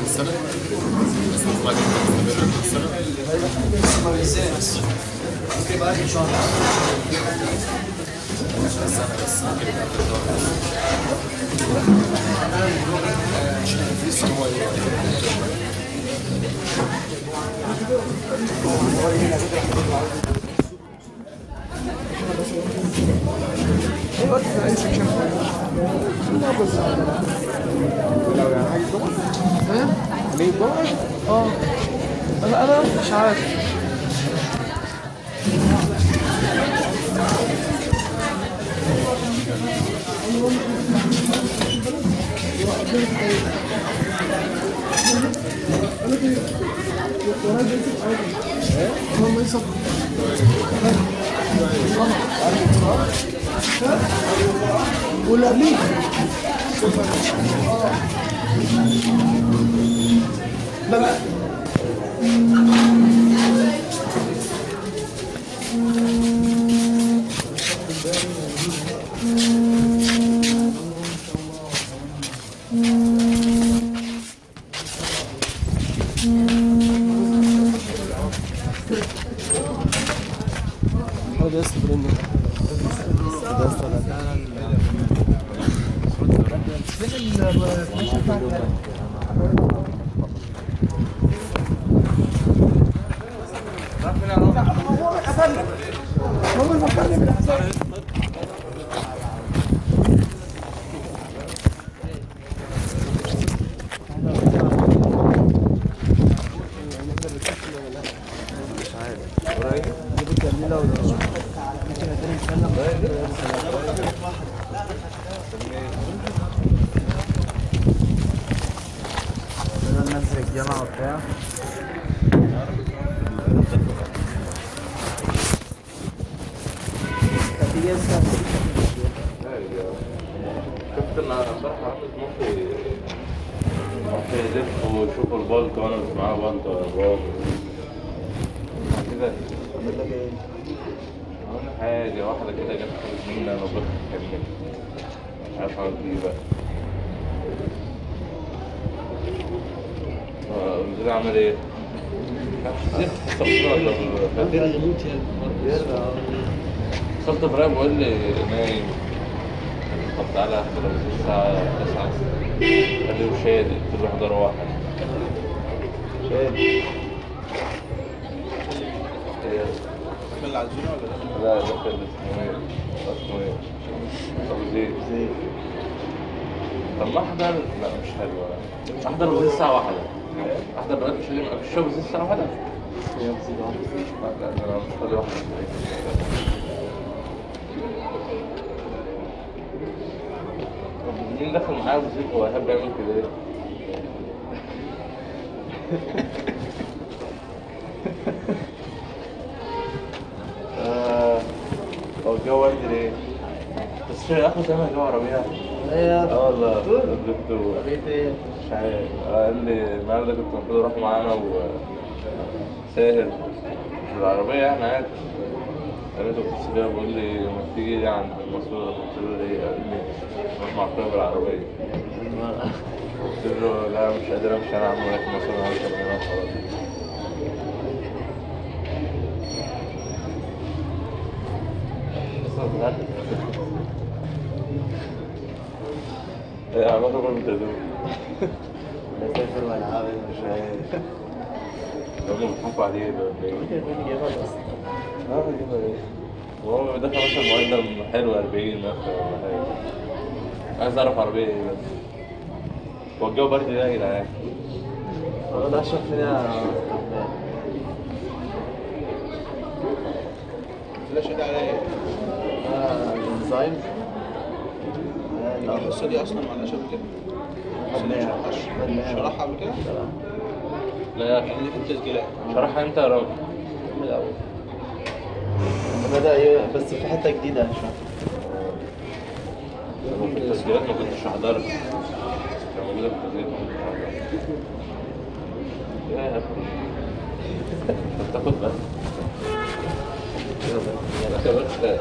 السنة بس
إيه؟ ليه آه أنا أنا مش عارف ولا قبليه
ننزل الجامعة وبتاع
شفت ان امبارح عملت مخي مخي يلف ويشوفوا البلط وأنا مش معاه بلط ولا برافو كده
عامل لك إيه؟
عملنا حاجة واحدة كده جت خدت مني أنا وبلط كمل مش عارف اعمل إيه بقى ولا اتصلت [LAUGHS] إبراهيم وقال لي نايم طب تعالى احضر الساعة 9 قال لي وشادي قلت له احضر واحد شادي
داخل العزومه ولا
لا دخل اسمه إيه؟ اسمه إيه؟ ابو زيد زيد طب ما احضر لا مش حلو لا احضر وزيد الساعة واحدة احضر دلوقتي مش هجي مش شوف وزيد الساعة واحدة لا لا أنا مش فاضي واحدة طب مين دخل معايا ابو زيد هو ايهاب بيعمل كده إيه؟ آه، هو الجو ورد ليه؟ بس شو أخو سامع جو عربية؟
إيه
آه والله
إيه؟
مش عارف. آه، قال لي النهارده كنت المفروض أروح معانا وساهر في العربية يعني عادي. قابلته في السباق بيقول لي ما تيجي لي عند المسؤول قلت له ليه؟ قال لي نروح مع أخويا بالعربية. [LAUGHS] قلت له لا مش قادر أمشي. أنا عم ولكن المسؤول أنا من هنا خلاص بس أنا طلعت. إيه عمال أقول بتدوب
بسافر والعاب مش عارف
عليه إيه؟
ممكن يكون
مثلا مقدم حلو 40 مثلا ولا حاجة عايز أعرف عربيه إيه بس هو برد ده يا جدعان
والله ده اشرف فينا
فلاش ده على إيه؟
ديزاين
الحصه دي أصلا معلهاش قبل كده. شرحها قبل كده؟
لا يا
يعني في التسجيلات.
شرحها أنت يا راجل.
من الأول بدأ ي- بس في حتة جديدة مش
في التسجيلات ما كنتش احضرها كان [LAUGHS] موجوده في التسجيلات ما كنتش احضرها يا ابني تاخد بس. يا بس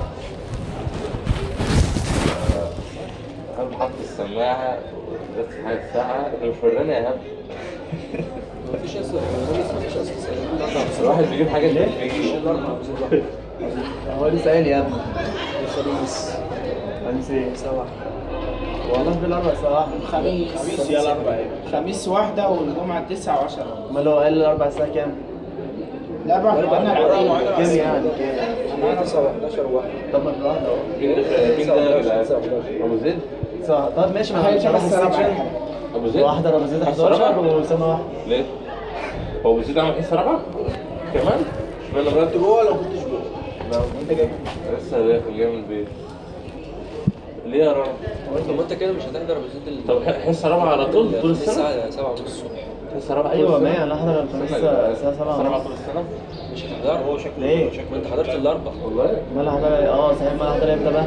أنا حاطط السماعة بس حاجة الساعة إحنا مش فرقنا يا هم
مفيش أصلا مفيش أصلا
الواحد بيجيب حاجة ليه؟
هو لسه قايل يا ابني. الخميس خميس إيه؟ سبعة. والله في الأربع ساعات.
خميس. خميس يا الأربع. خميس واحدة والجمعة تسعة وعشرة.
أمال هو قال الأربع ساعات كام؟
أنا العادية
كام يعني كام؟
أنا 17 واحد
طب ما واحدة
يا جدعان؟ أبو زيد؟
طب ماشي ما
هي
مش هروح
بس ربع
السكشن
أبو زيد؟
واحدة رمزية 11 وسنة واحدة
ليه؟ هو أبو زيد عمل حصة رابعة؟ كمان؟ اشمعنى بقى
كنت جوه ولا ما كنتش جوه؟
لا انت جاي لسه داخل جاي من البيت ليه يا رب؟
طب ما انت كده مش هتحضر بزيد ال
طب حصة رابعة على طول طول السنة؟
الساعة 7 ونص الصبح
حصة رابعة طول
أيوة
السنة؟
ما أنا أحضر الخميس
جدعان.
7
حصة رابعة
ونص
طول السنة؟
مش هتحضر هو شكله
ليه؟
شكله أنت حضرت الأربع
والله؟
ما أنا هحضر أه صحيح ما أنا هحضر إمتى بقى؟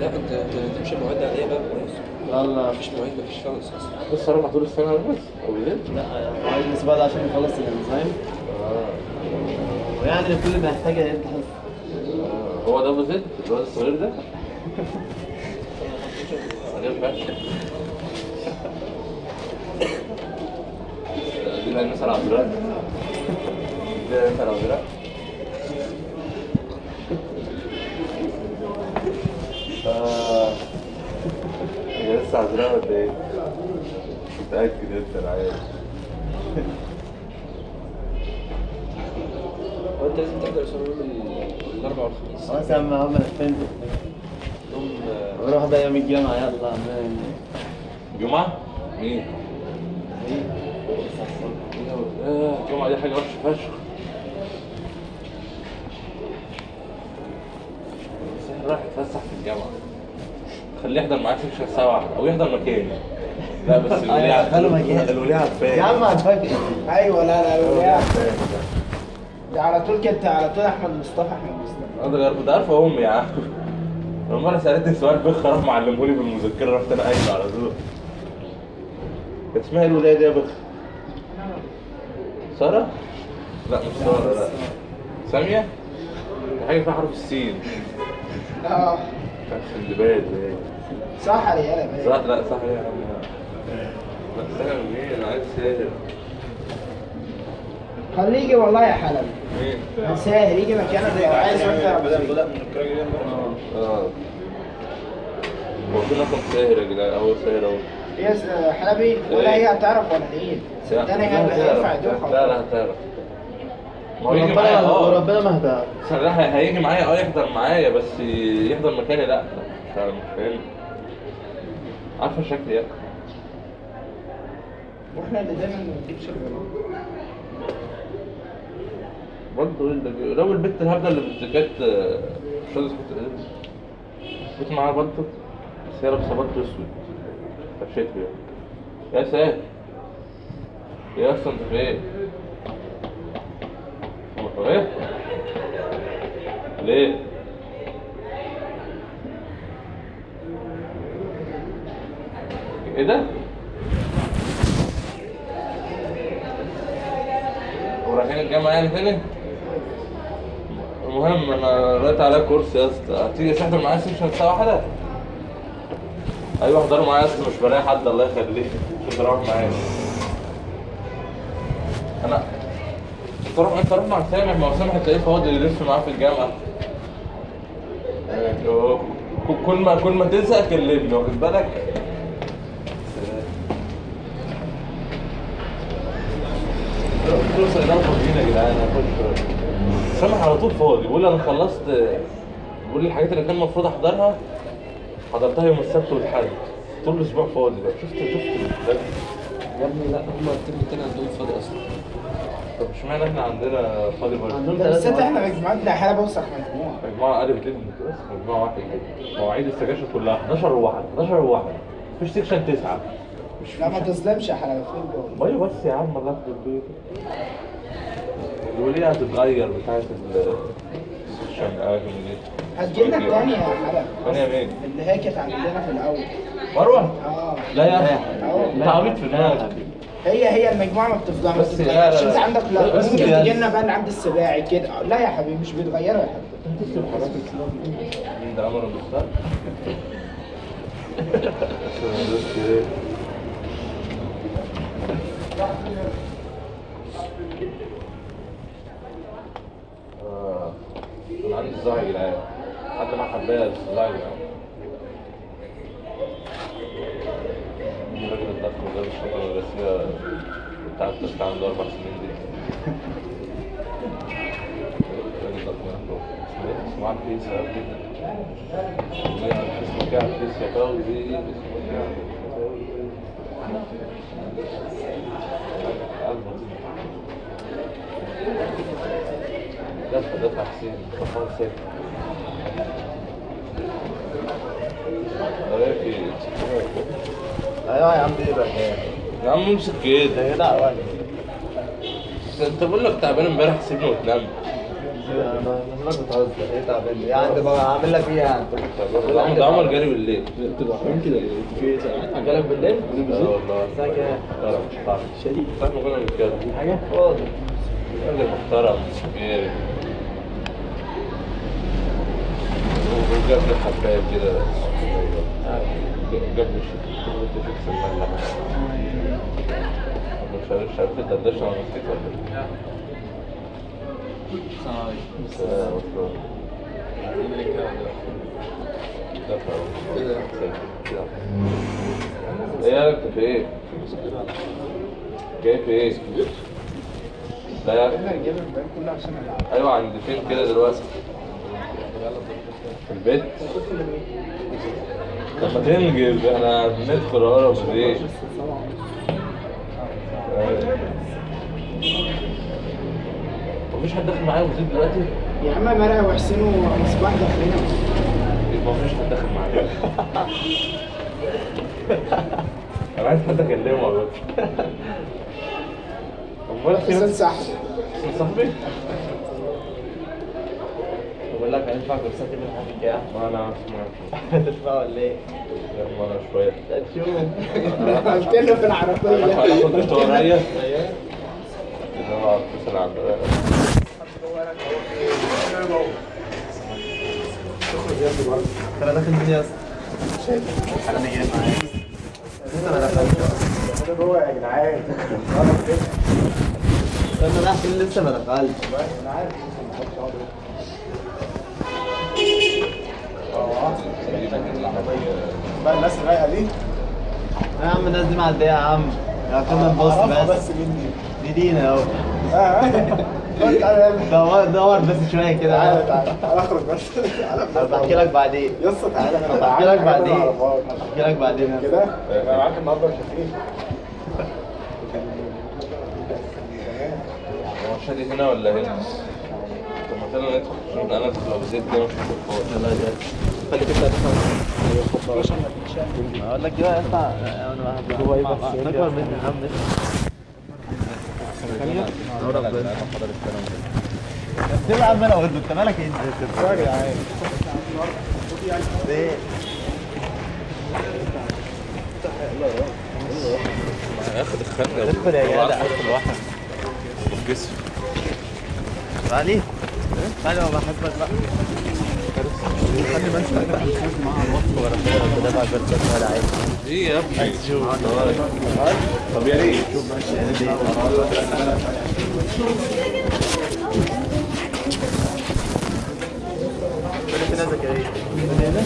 لا انت انت هتمشي مواعيد عادية بقى خلاص
يلا
مفيش مواعيد مفيش خالص أصلا.
حصة رابعة طول السنة بس أبو زيد؟
لا عايز بس بعد عشان نخلص الإنزيم. ويعني كل اللي محتاجه هي امتحان
آه، هو ده أبو زيد؟ الواد الصغير ده؟ صغير فشخ [LAUGHS] دي بقى الناس على عبد الرحمن. دي بقى الناس على عبد الرحمن. هي لسه الرحمن ولا إيه؟ متأكد إنت أنا عارف
هو أنت لازم تحضر صور يوم ال- الاربع والخميس.
خلاص يا عم
يوم آه،
بروح بقى يوم الجامعة يلا. عمان
جمعة؟ مين؟ آه، الجمعة دي حاجة وحشة فشخ. يتفسح في الجامعة. خليه يحضر معاك سكشن واحدة أو يحضر مكاني. لا بس [LAUGHS] الولية
أيوة، خلوا مكاني.
الولية عارفاه
يا عم هتفاجئ.
أيوة لا لا
عارفاه
ده على طول كنت على طول أحمد مصطفى أحمد مصطفى.
أنا ده عارفة أمي يا عم. لما أنا سألتني سؤال بخ راح معلمهولي بالمذكرة رحت أنا قايله على طول. كانت اسمها إيه الولاية دي يا بخ؟ سارة؟ لا مش سارة لا. سامية؟ دي حاجة فيها حرف السين. آه. دي.
صح يا
صح لا صح يا عم لا مين أنا عايز ساهر
خليه يجي والله يا حلبي
مين؟
ساهر يجي مكانك لو عايز وانت
بدأ بدأ من دي امبارح
آه. هو في ساهر يا جدعان. أهو ساهر أهو.
يا حلبي ولا هي هتعرف ولا هي صدقني هي اللي هينفع يدوخ.
لا لا هتعرف. ما هو يجي معايا
وربنا
آه.
وربنا ما
هي- هيجي معايا آه يحضر معايا بس يحضر مكاني لأ. مش فاهم مش فاهم عارفة شكلي يعني
وإحنا اللي دايما ما بنجيبش
برضه إيه اللي لو البت الهبله اللي في كانت مش عايز كنت إيه معاها بلطو بس هي لابسة بلطو أسود. فشيت يعني يا ساتر. يا أصلا أنت فين؟ إيه؟ ليه؟ إيه ده؟ ورايحين الجامعة يعني تاني؟ المهم أنا قريت عليها كورس يا اسطى هتيجي تحضر معايا سيكشن الساعة واحدة؟ أيوه احضروا معايا يا اسطى مش بلاقي حد الله يخليك مش تروح معايا أنا تروح انت روح مع سامح ما هو سامح تلاقيه فاضي يلف معاه في الجامعة. هو ك- كل ما كل ما تزهق كلمني واخد بالك؟ فلوس أنا فاضيين يا جدعان هخش سامح على طول فاضي. بيقول لي أنا خلصت بيقول لي الحاجات اللي كان المفروض أحضرها حضرتها يوم السبت والحد طول الأسبوع فاضي بقى. شفت شفت؟
يا ابني لا هم ال term التاني عندهم فاضي أصلا.
طب اشمعنى إحنا عندنا فاضي برضه؟
مواد.
إحنا مجموعتنا حلبة وسخ مجموعة
مجموعة ألف اتنين بس مجموعة واحدة كده مواعيد السكاشن كلها 11 وواحد 11 وواحد. مفيش section تسعة. مش
لا ما تظلمش يا جوه
أيوه بس يا عم الله يخرب بيتك. الولية هتتغير بتاعت ال الشمعات دي
هتجيلنا التانية يا حلبة
تانية مين؟
اللي هي كانت عندنا في الأول.
مروة؟
آه.
لا يا أخي.
آه
أنت عبيط في دماغك.
هي هي المجموعة ما بتفضل ما
بس لا، لا،.
انت عندك لا
بس
ممكن تجي لنا بقى اللي عند السباعي كده. لا يا حبيبي مش بيتغيروا يا حبيبي.
مين ده؟ عمر المختار؟ آه. أنا عندي صداع يا جدعان. حد صداع يا جدعان الراجل الضخم ده الشرطة الرئيسية بتاع التشكيل عنده أربع سنين دي. الراجل الضخم اسمه؟ اسمه عفريس يا ابني اسمه كده عفريس يا فوزي اسمه كده دفع دفع حسين. طفال سيف.
أيوه يا عم بقى
يا عم امسك كده
واحد
انت بقول لك تعبان امبارح سيبني وتنام
أنا بتهزر إيه تعبان عم بقى هعمل لك إيه يعني
ده عمر- جاري بالليل
بتبقى فاهم كده في إيه
جالك بالليل
لا والله
الساعة كام
محترم
شديد
فاهم كنا بنتكلم
حاجة فاضي
راجل محترم كبير وجاب لي حبايه كده جاب لي شيبس الملح مش عارف مش عارف الدردشه ولا نسيت ولا إيه السلام عليكم إيه انت في إيه؟ جاي في إيه؟ لا يا أيوه عند فين كده دلوقتي؟ في البيت؟ طب ما تنجز إحنا بندخل ورا بالليل مفيش حد داخل معايا وزيد دلوقتي؟
يا عم مرعي وحسين ومصباح داخلين
يبقى مفيش حد داخل معايا [LAUGHS] أنا عايز حد أكلمه يا باشا امال
حسين
فين
صح
صاحبي؟
بقول لك هينفع كورسات من حاجة كده
ما أنا اسمع [LAUGHS]
هتدفع ولا إيه؟
يلا أنا شوية.
تشوف
قلت له في العربية.
هاخد اشتغالية أيوه أنا اتصل على
أنا داخل مين يا اسطى؟ أنا جاي ما دخلتش
أنا جوه يا جدعان
أنا داخل لسه ما دخلتش
أنا عارف بقى الناس الرايقه دي
يا عم الناس دي معديه يا عم. يا نبص
عرفها
بس.
بس مني.
دي دينا أهو.
آه تعالى تعالى
دور دور بس شوية كده.
تعالى تعالى. أخرج بس. تعالى.
بحكي لك بعدين.
يسطا تعالى. أنا
بحكي لك بعدين. بحكي لك بعدين.
كده؟ أنا معاك النهارده مش هتيجي. [LAUGHS]
هو شادي هنا ولا هنا؟ يلا ندخل أنا ادخل لو زيت ده مش
يا جاي خليك انت تفهم أقول لك بقى ينفع أنا هو إيه اكبر مني يا عم. ليه يا عم. أنا واخده انت مالك انت
يا جدعان
ليه
هياخد الخنقه
ادخل يا جدع ادخل واحد
الجسم
علي أنا بحبك بقى لحد ما انت دخلت مع الوقت ورا كده بقى بلبس ولا عادي
إيه يا ابني شوف
طب يا ريت شوف ماشي أنا زكريا
هنا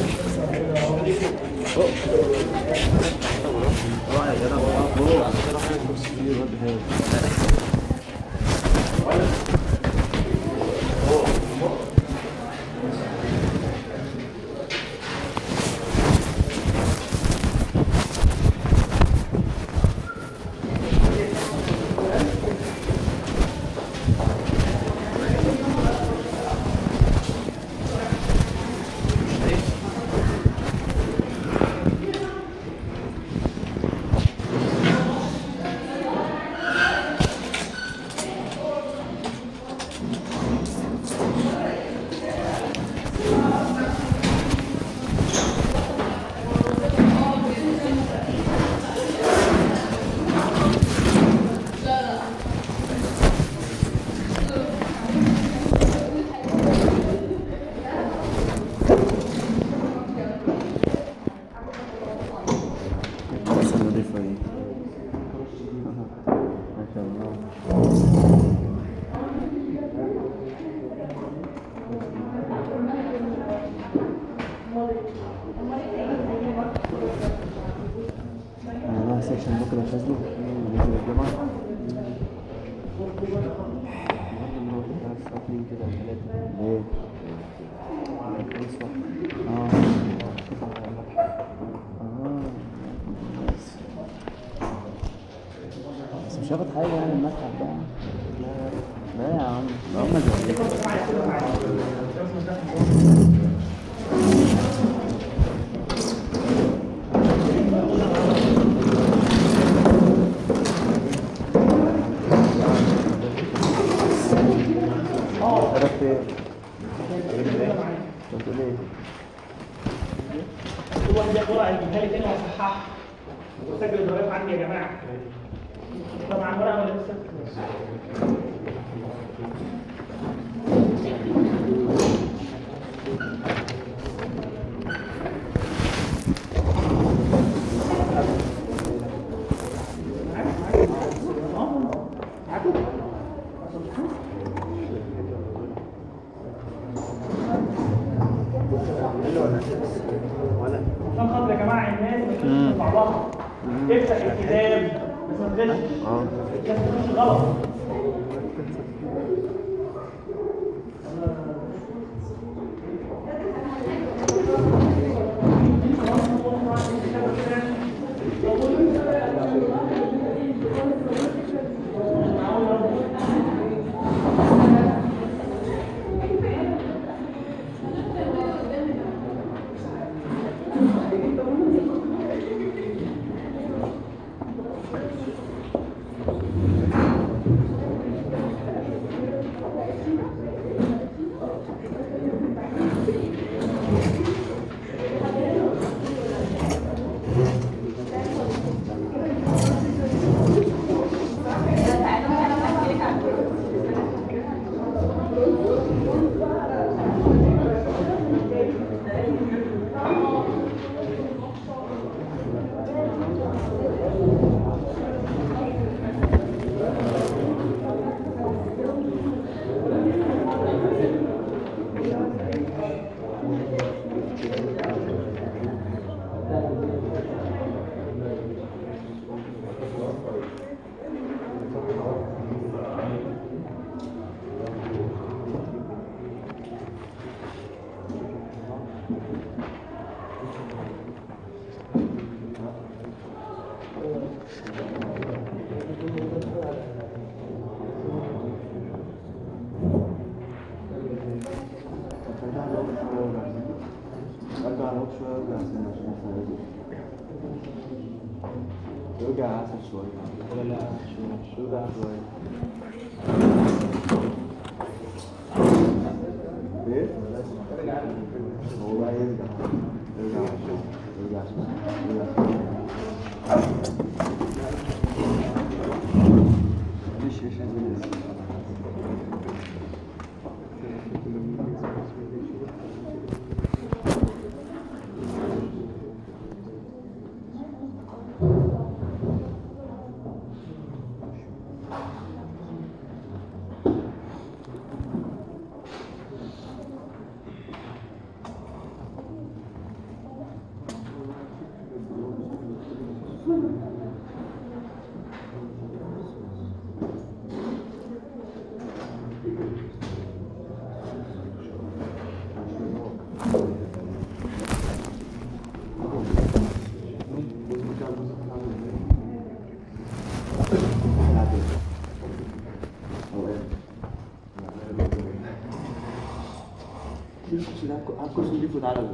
sendiri aku, aku sendiri pun tak ada.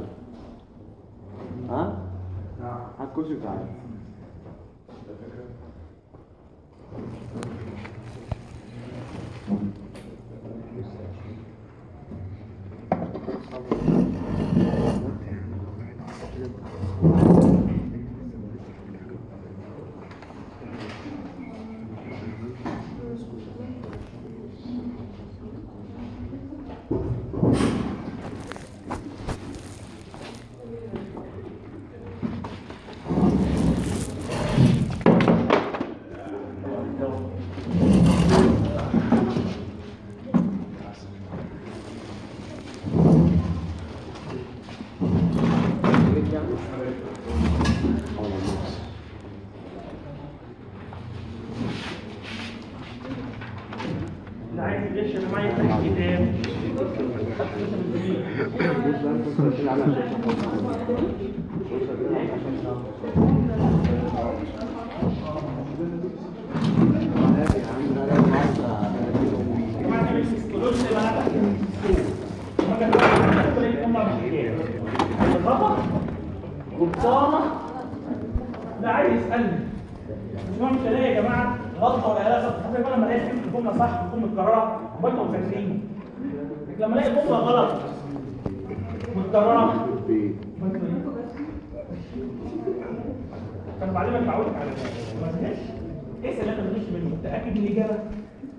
Ha? Aku juga. مش منه. متاكد من الاجابه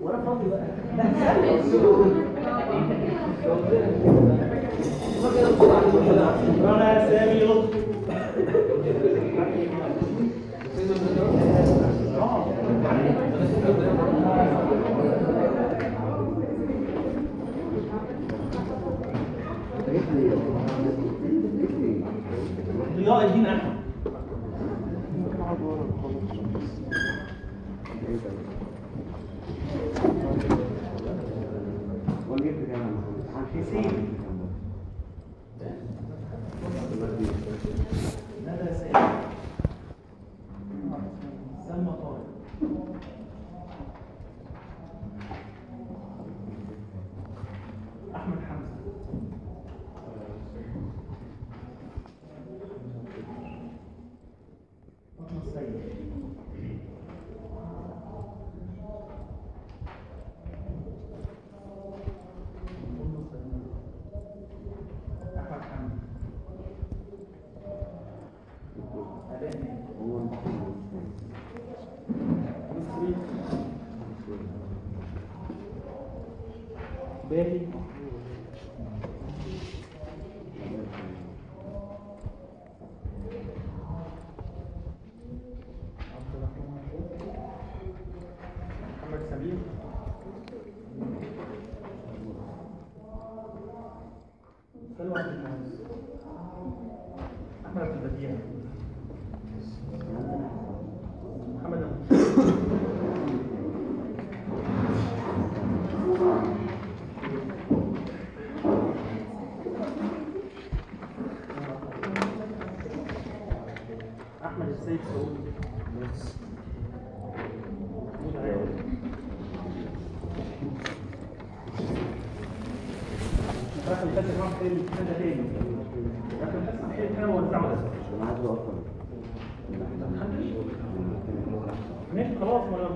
ولا فاضي بقى. [LAUGHS] Berlin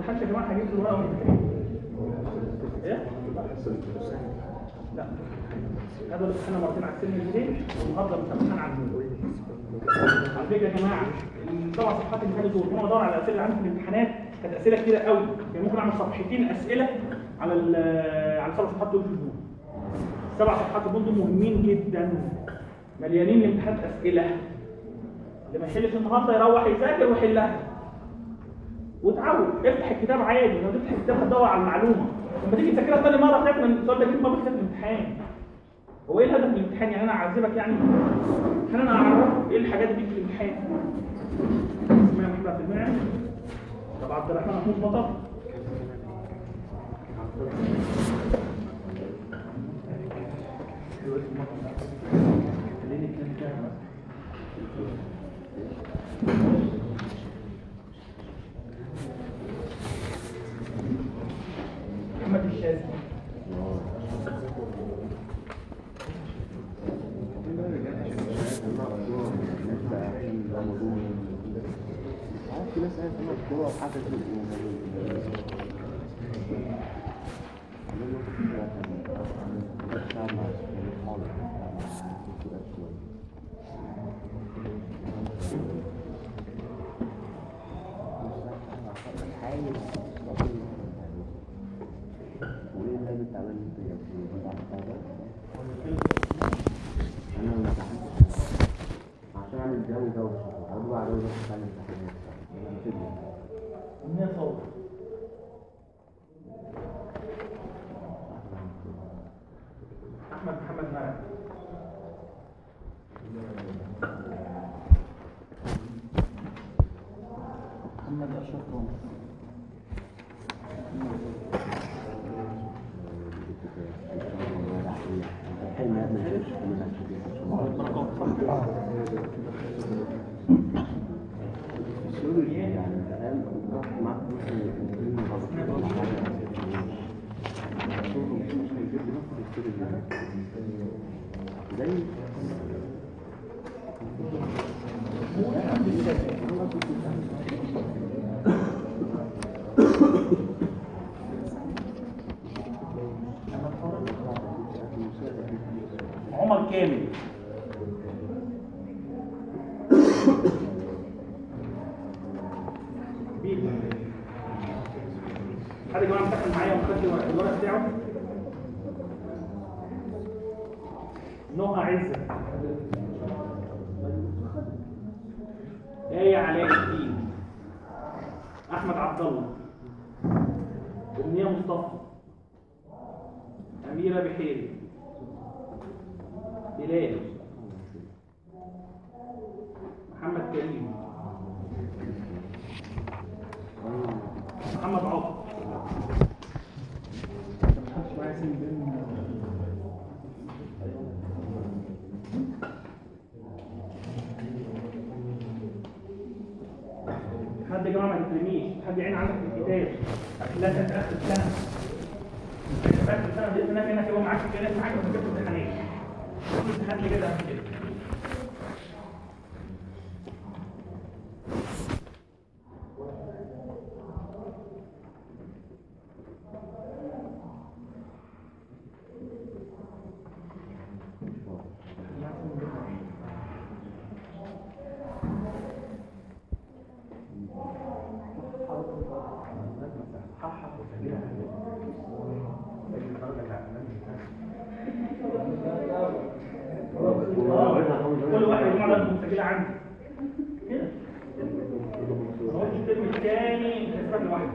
أنا امتحنش يا جماعة هجيب الورقه والامتحان إيه؟ لا. هذا الامتحان مرتين على السن الاثنين والنهاردة امتحان على النور على فكرة يا جماعة السبع صفحات اللي فاتوا دول وأنا بدور على الاسئله اللي عندي في الامتحانات كانت أسئلة كتيرة قوي. يعني ممكن أعمل صفحتين أسئلة على على السبع صفحات دول في الجول السبع صفحات دول دول مهمين جدا. مليانين الامتحانات أسئلة. اللي ما يحلش النهارده يروح يذاكر ويحلها. وتعود. افتح الكتاب عادي. لو تفتح الكتاب هتدور على المعلومة. لما تيجي تذاكرها ثاني مرة إن السؤال ده ما بكتب الامتحان. هو إيه الهدف من الامتحان؟ يعني أنا أعذبك يعني؟ عشان أنا أعرف إيه الحاجات بتيجي في الامتحان. اسمها محمد عبد المنعم طب عبد الرحمن محمود مطر محمد الشاذلي
في ناس قاعدة تسمع الكورة وحاجة وايه اللي انت عملت أنا ما امتحنتش عشان اعمل جو دوشه اقعد بقى على وجهي عشان الامتحانات
أمنية صوت أحمد محمد مرعي محمد أشرف. رامي عمر محمد كريم محمد عاطف حد يا جماعة ما تترميش حد يعين عندك في الكتاب لا تتاخر سنه تتاخر سنه باذن الله كانك يبقى معاك كانك معاك في الامتحانات الامتحان اللي كده كده كل واحد يجمع له مسجله عندي كده هو مش الترم الثاني مش هيسمع لوحده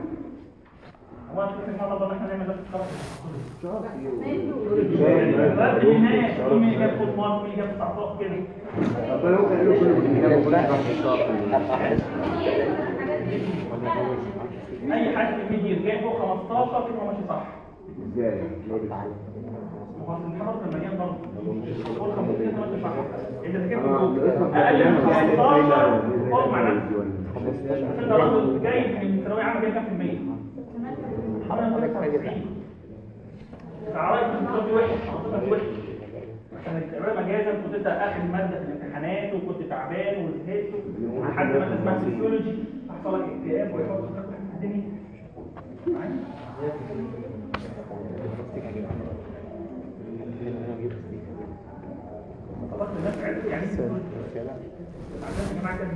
هو مش فكره ان الله إحنا نعمل ده في الخبر رد الناس مين اللي جاب فوت مارك مين اللي جاب 19 كده اي حد جاي فوق 15 كده ماشي صح هو الامتحان كان مليان برضه فوق 15 كده ماشي صح ذاكرت أقل من 15 فوق مع نفسك عشان ده راجل جاي من الثانويه عامه جاي كام في المية؟ حضرتك تعالى انت وحش حضرتك وحش. عشان التقرير مجازا كنت أنت آخر مادة في الامتحانات وكنت تعبان وزهقت لحد ما اسمها سيكولوجي هيحصل لك اكتئاب لك الدنيا؟ خلاص الناس عرفت يعني عشان يا جماعة كده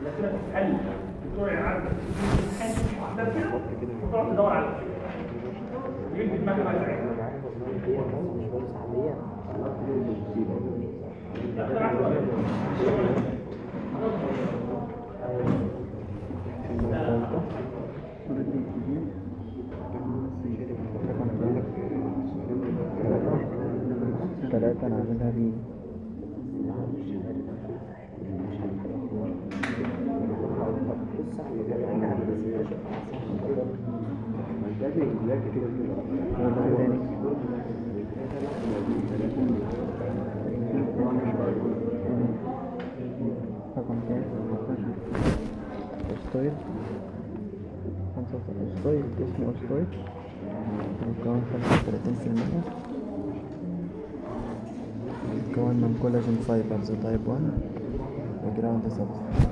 الاسئله يعرف الامتحان واحدة كده وتقعد تدور على دماغك بقى ساعتها
ثلاثة أنا عاملها بيه رقم كام؟ أسطويل خمسة أسطويل اسمه أسطويل مكون خمسة وثلاثين في المية مكون من كولاجين فايبرز تايب 1 وجراوند سبستانس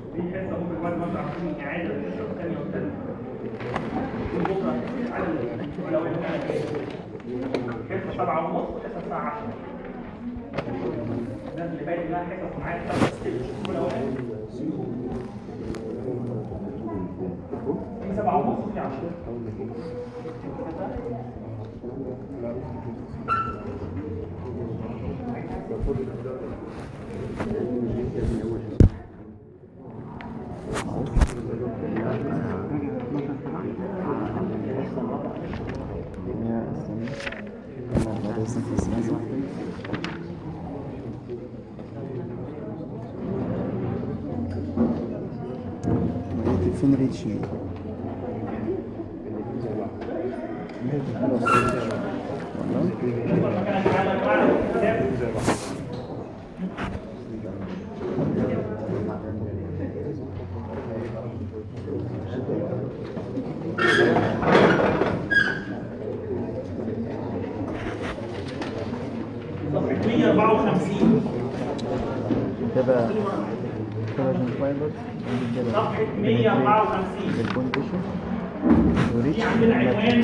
دي حصة ممكن بعد ما إعادة الحصه الثانية والثالثه بكرة على حصة سبعة ونص وحصه الساعة 10 الناس اللي باقي لها حصص معايا الاولويه في سبعة ونص وفي 10
لا فين ريتش دي؟
صفحة 154
البون تيشو
في عندنا عنوان